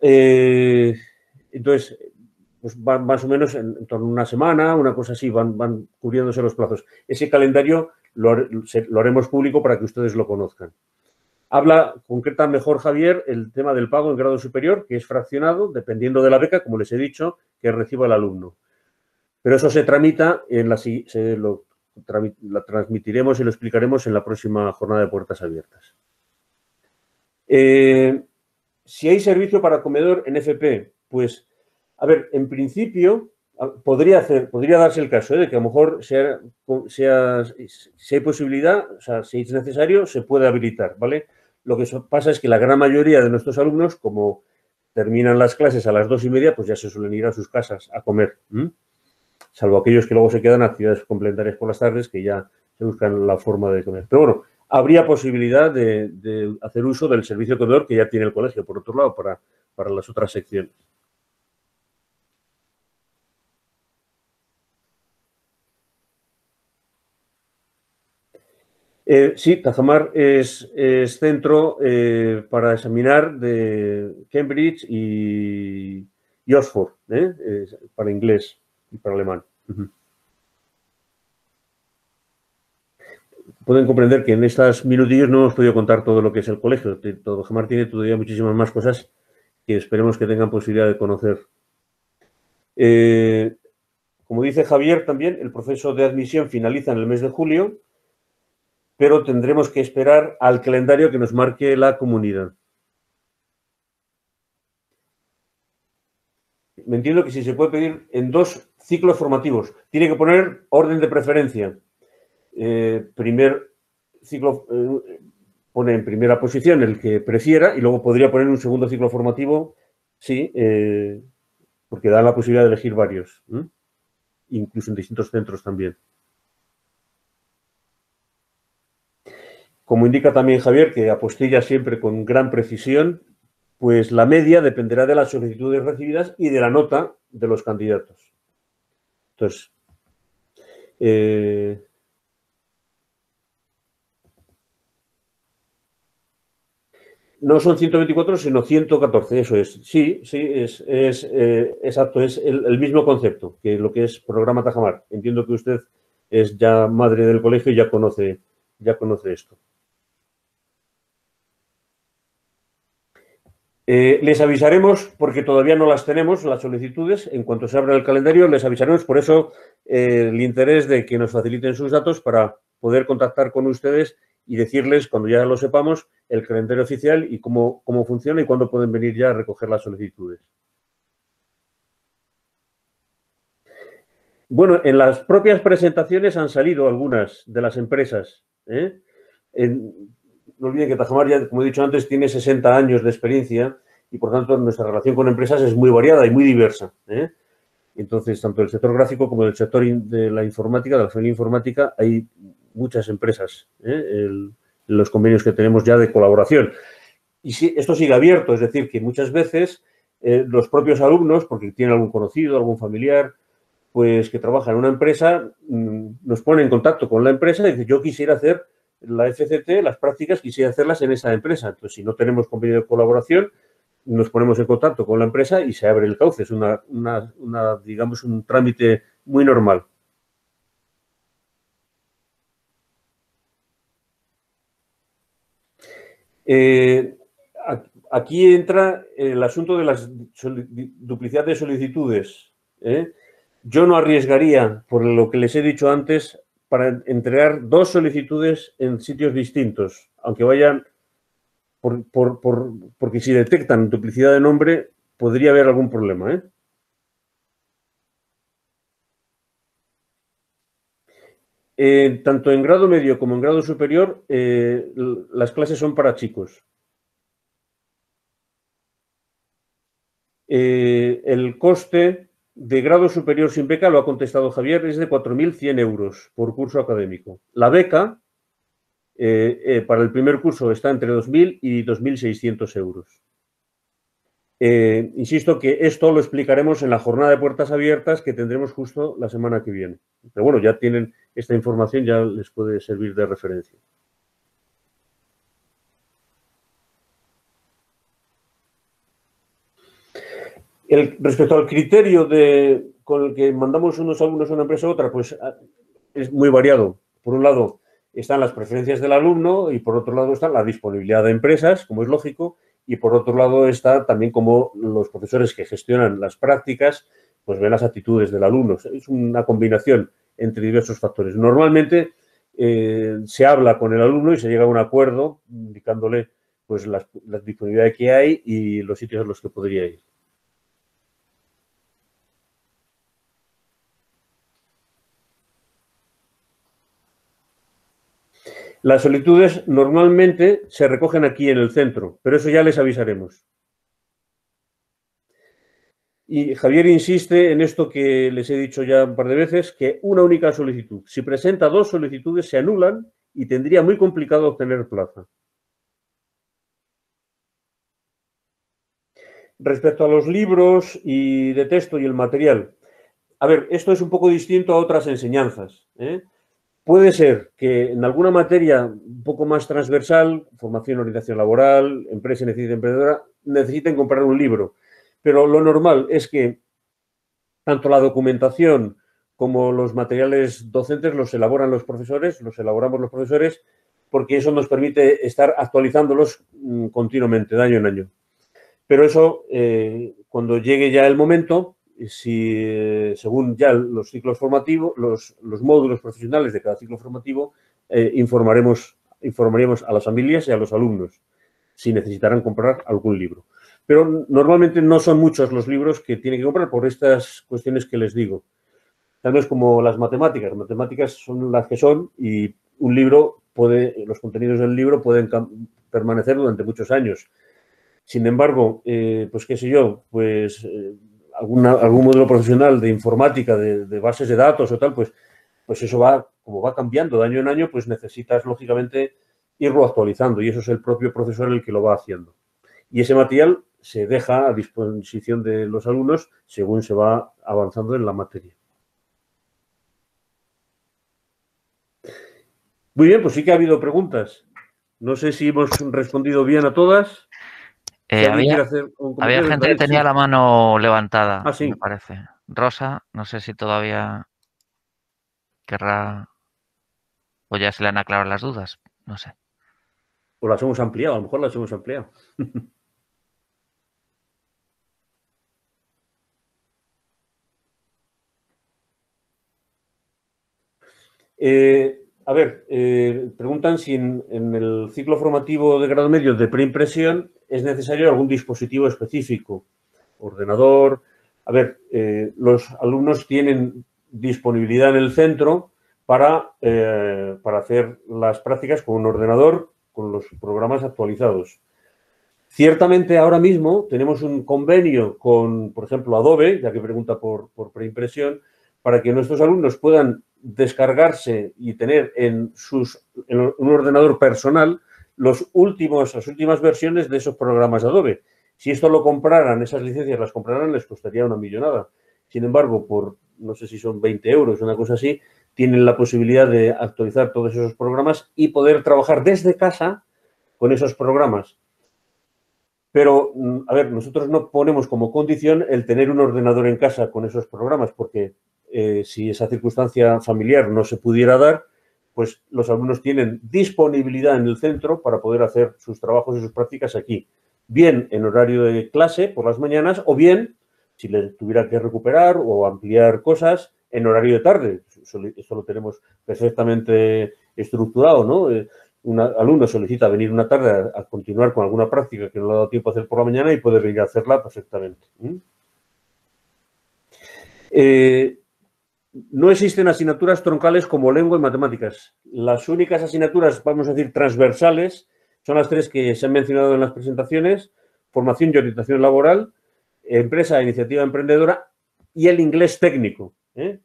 Eh, entonces, pues van más o menos en, torno a una semana, una cosa así, van, van cubriéndose los plazos. Ese calendario lo, haremos público para que ustedes lo conozcan. Habla, concreta mejor Javier, el tema del pago en grado superior, que es fraccionado, dependiendo de la beca, como les he dicho, que reciba el alumno. Pero eso se tramita, en la, se lo transmitiremos y lo explicaremos en la próxima jornada de puertas abiertas. Eh, si hay servicio para comedor en FP, pues a ver, en principio podría, hacer, podría darse el caso ¿eh? de que a lo mejor sea, sea, si hay posibilidad, o sea, si es necesario, se puede habilitar, ¿vale? Lo que pasa es que la gran mayoría de nuestros alumnos, como terminan las clases a las dos y media, pues ya se suelen ir a sus casas a comer, salvo aquellos que luego se quedan a actividades complementarias por las tardes que ya se buscan la forma de comer. Pero bueno, habría posibilidad de, hacer uso del servicio de comedor que ya tiene el colegio, por otro lado, para, para las otras secciones. Eh, sí, Tajamar es, centro eh, para examinar de Cambridge y, Oxford, ¿eh? para inglés y para alemán. Pueden comprender que en estos minutillos no os podido contar todo lo que es el colegio. Tajamar tiene todavía muchísimas más cosas que esperemos que tengan posibilidad de conocer. como dice Javier también, el proceso de admisión finaliza en el mes de julio pero tendremos que esperar al calendario que nos marque la comunidad. Me entiendo que si se puede pedir en dos ciclos formativos, tiene que poner orden de preferencia. Eh, primer ciclo eh, pone en primera posición el que prefiera y luego podría poner un segundo ciclo formativo, sí, eh, porque da la posibilidad de elegir varios, incluso en distintos centros también. Como indica también Javier, que apostilla siempre con gran precisión, pues la media dependerá de las solicitudes recibidas y de la nota de los candidatos. Entonces, eh, no son 124, sino 114, eso es. Sí, sí, es, eh, exacto, es el, mismo concepto que lo que es programa Tajamar. Entiendo que usted es ya madre del colegio y ya conoce, ya conoce esto. Eh, les avisaremos, porque todavía no las tenemos, las solicitudes, en cuanto se abra el calendario, les avisaremos, por eso eh, el interés de que nos faciliten sus datos para poder contactar con ustedes y decirles, cuando ya lo sepamos, el calendario oficial y cómo, cómo funciona y cuándo pueden venir ya a recoger las solicitudes. Bueno, en las propias presentaciones han salido algunas de las empresas. ¿eh? No olviden que Tajamar ya, como he dicho antes, tiene 60 años de experiencia y, por tanto, nuestra relación con empresas es muy variada y muy diversa. ¿eh? Entonces, tanto el sector gráfico como el sector de la informática, de la familia informática, hay muchas empresas ¿eh? los convenios que tenemos ya de colaboración. Y si, esto sigue abierto, es decir, que muchas veces los propios alumnos, porque tienen algún conocido, algún familiar, pues que trabaja en una empresa, mm, nos pone en contacto con la empresa y dice, yo quisiera hacer la FCT, las prácticas, quisiera hacerlas en esa empresa. Entonces, si no tenemos convenio de colaboración, nos ponemos en contacto con la empresa y se abre el cauce. Es una, digamos, un trámite muy normal. Eh, aquí entra el asunto de la duplicidad de solicitudes. ¿eh? Yo no arriesgaría, por lo que les he dicho antes, para entregar dos solicitudes en sitios distintos, aunque vayan por, porque si detectan duplicidad de nombre, podría haber algún problema. ¿eh? Eh, tanto en grado medio como en grado superior, eh, las clases son para chicos. el coste de grado superior sin beca, lo ha contestado Javier, es de 4.100 euros por curso académico. La beca eh, eh, para el primer curso está entre 2.000 y 2.600 euros. Eh, insisto que esto lo explicaremos en la jornada de puertas abiertas que tendremos justo la semana que viene. Pero bueno, ya tienen esta información, ya les puede servir de referencia. Respecto al criterio de, con el que mandamos unos alumnos a una empresa u otra, pues ah, es muy variado. Por un lado están las preferencias del alumno y por otro lado está la disponibilidad de empresas, como es lógico, y por otro lado está también como los profesores que gestionan las prácticas, pues ven las actitudes del alumno. Es una combinación entre diversos factores. Normalmente eh, se habla con el alumno y se llega a un acuerdo indicándole pues la, la que hay y los sitios a los que podría ir. Las solicitudes normalmente se recogen aquí en el centro, pero eso ya les avisaremos. Y Javier insiste en esto que les he dicho ya un par de veces, que una única solicitud. Si presenta dos solicitudes, se anulan y tendría muy complicado obtener plaza. Respecto a los libros y de texto y el material. A ver, esto es un poco distinto a otras enseñanzas. ¿eh? Puede ser que en alguna materia un poco más transversal, formación, orientación laboral, empresa necesita emprendedora, necesiten comprar un libro. Pero lo normal es que tanto la documentación como los materiales docentes los elaboran los profesores, los elaboramos los profesores, porque eso nos permite estar actualizándolos mm, continuamente, de año en año. Pero eso, eh, cuando llegue ya el momento, si eh, según ya los ciclos formativos, los, módulos profesionales de cada ciclo formativo, eh, informaremos, informaremos a las familias y a los alumnos si necesitarán comprar algún libro. Pero normalmente no son muchos los libros que tienen que comprar por estas cuestiones que les digo. Tal vez como las matemáticas. Las matemáticas son las que son y un libro puede, los contenidos del libro pueden permanecer durante muchos años. Sin embargo, eh, pues qué sé yo, pues algún modelo profesional de informática, de, bases de datos o tal, pues, pues eso va, como va cambiando de año en año, pues necesitas lógicamente irlo actualizando y eso es el propio profesor el que lo va haciendo. Y ese material se deja a disposición de los alumnos según se va avanzando en la materia. Muy bien, pues sí que ha habido preguntas. No sé si hemos respondido bien a todas. Eh, había, había gente que tenía la mano levantada, ah, me parece. Rosa, no sé si todavía querrá o ya se le han aclarado las dudas, no sé. O las hemos ampliado, a lo mejor las hemos ampliado. eh, a ver, eh, preguntan si en, el ciclo formativo de grado medio de preimpresión es necesario algún dispositivo específico, ordenador. A ver, eh, los alumnos tienen disponibilidad en el centro para, para hacer las prácticas con un ordenador, con los programas actualizados. Ciertamente ahora mismo tenemos un convenio con, por ejemplo, Adobe, ya que pregunta por, por preimpresión, para que nuestros alumnos puedan descargarse y tener en, sus, en un ordenador personal los últimos, las últimas versiones de esos programas Adobe. Si esto lo compraran, esas licencias las compraran, les costaría una millonada. Sin embargo, por no sé si son 20 euros, una cosa así, tienen la posibilidad de actualizar todos esos programas y poder trabajar desde casa con esos programas. Pero, mm, a ver, nosotros no ponemos como condición el tener un ordenador en casa con esos programas, porque eh, si esa circunstancia familiar no se pudiera dar, pues los alumnos tienen disponibilidad en el centro para poder hacer sus trabajos y sus prácticas aquí, bien en horario de clase por las mañanas o bien, si les tuviera que recuperar o ampliar cosas, en horario de tarde. Eso, lo tenemos perfectamente estructurado, ¿no? Eh, un alumno solicita venir una tarde a, continuar con alguna práctica que no le ha dado tiempo a hacer por la mañana y puede venir a hacerla perfectamente. No existen asignaturas troncales como lengua y matemáticas. Las únicas asignaturas, vamos a decir, transversales, son las tres que se han mencionado en las presentaciones, formación y orientación laboral, empresa e iniciativa emprendedora y el inglés técnico. ¿eh?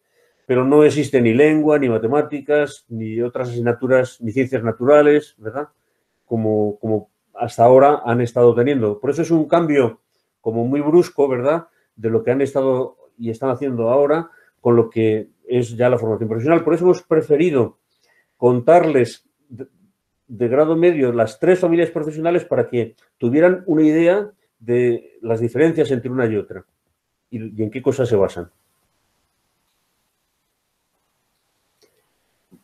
pero no existe ni lengua, ni matemáticas, ni otras asignaturas, ni ciencias naturales, ¿verdad? Como, como hasta ahora han estado teniendo. Por eso es un cambio como muy brusco, ¿verdad? De lo que han estado y están haciendo ahora con lo que es ya la formación profesional. Por eso hemos preferido contarles de, grado medio las tres familias profesionales para que tuvieran una idea de las diferencias entre una y otra y en qué cosas se basan.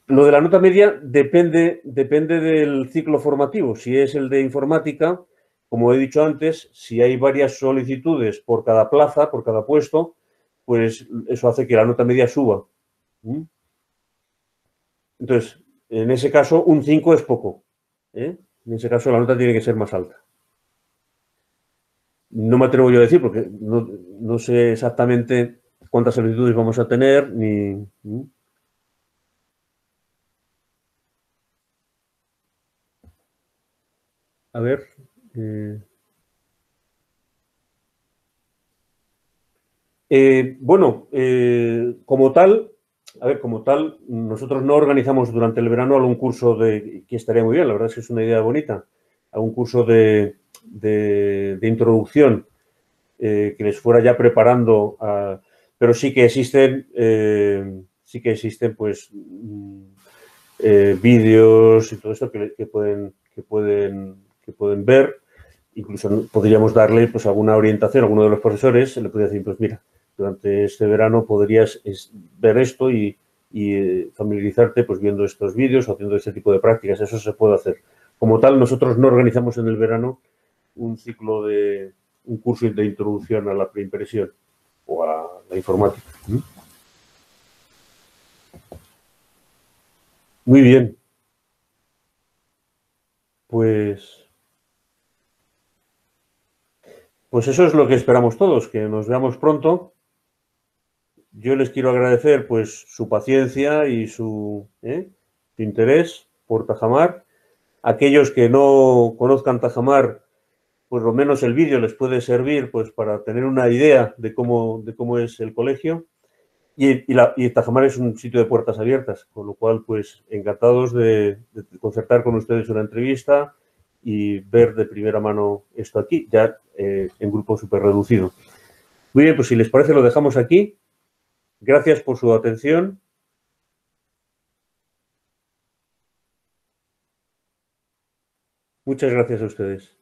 Lo de la nota media depende, depende del ciclo formativo. Si es el de informática, como he dicho antes, si hay varias solicitudes por cada plaza, por cada puesto, pues eso hace que la nota media suba. ¿Mm? Entonces, en ese caso, un 5 es poco. ¿eh? En ese caso, la nota tiene que ser más alta. No me atrevo yo a decir porque no, sé exactamente cuántas solicitudes vamos a tener ni... A ver. Eh, eh, bueno, eh, como tal, a ver, como tal, nosotros no organizamos durante el verano algún curso de, que estaría muy bien, la verdad es que es una idea bonita, algún curso de, introducción que les fuera ya preparando, pero sí que existen, sí que existen, pues, mm, vídeos y todo esto que, que pueden, que pueden pueden ver. Incluso podríamos darle pues, alguna orientación a alguno de los profesores. Le podría decir, pues mira, durante este verano podrías ver esto y, eh, familiarizarte pues, viendo estos vídeos o haciendo este tipo de prácticas. Eso se puede hacer. Como tal, nosotros no organizamos en el verano un ciclo de un curso de introducción a la preimpresión o a la informática. Muy bien. Pues Pues eso es lo que esperamos todos, que nos veamos pronto. Yo les quiero agradecer pues su paciencia y su, ¿eh? interés por Tajamar. Aquellos que no conozcan Tajamar, pues lo menos el vídeo les puede servir pues para tener una idea de cómo, de cómo es el colegio. Y, Tajamar es un sitio de puertas abiertas, con lo cual pues encantados de concertar con ustedes una entrevista y ver de primera mano esto aquí, ya eh, en grupo súper reducido. Muy bien, pues si les parece lo dejamos aquí. Gracias por su atención. Muchas gracias a ustedes.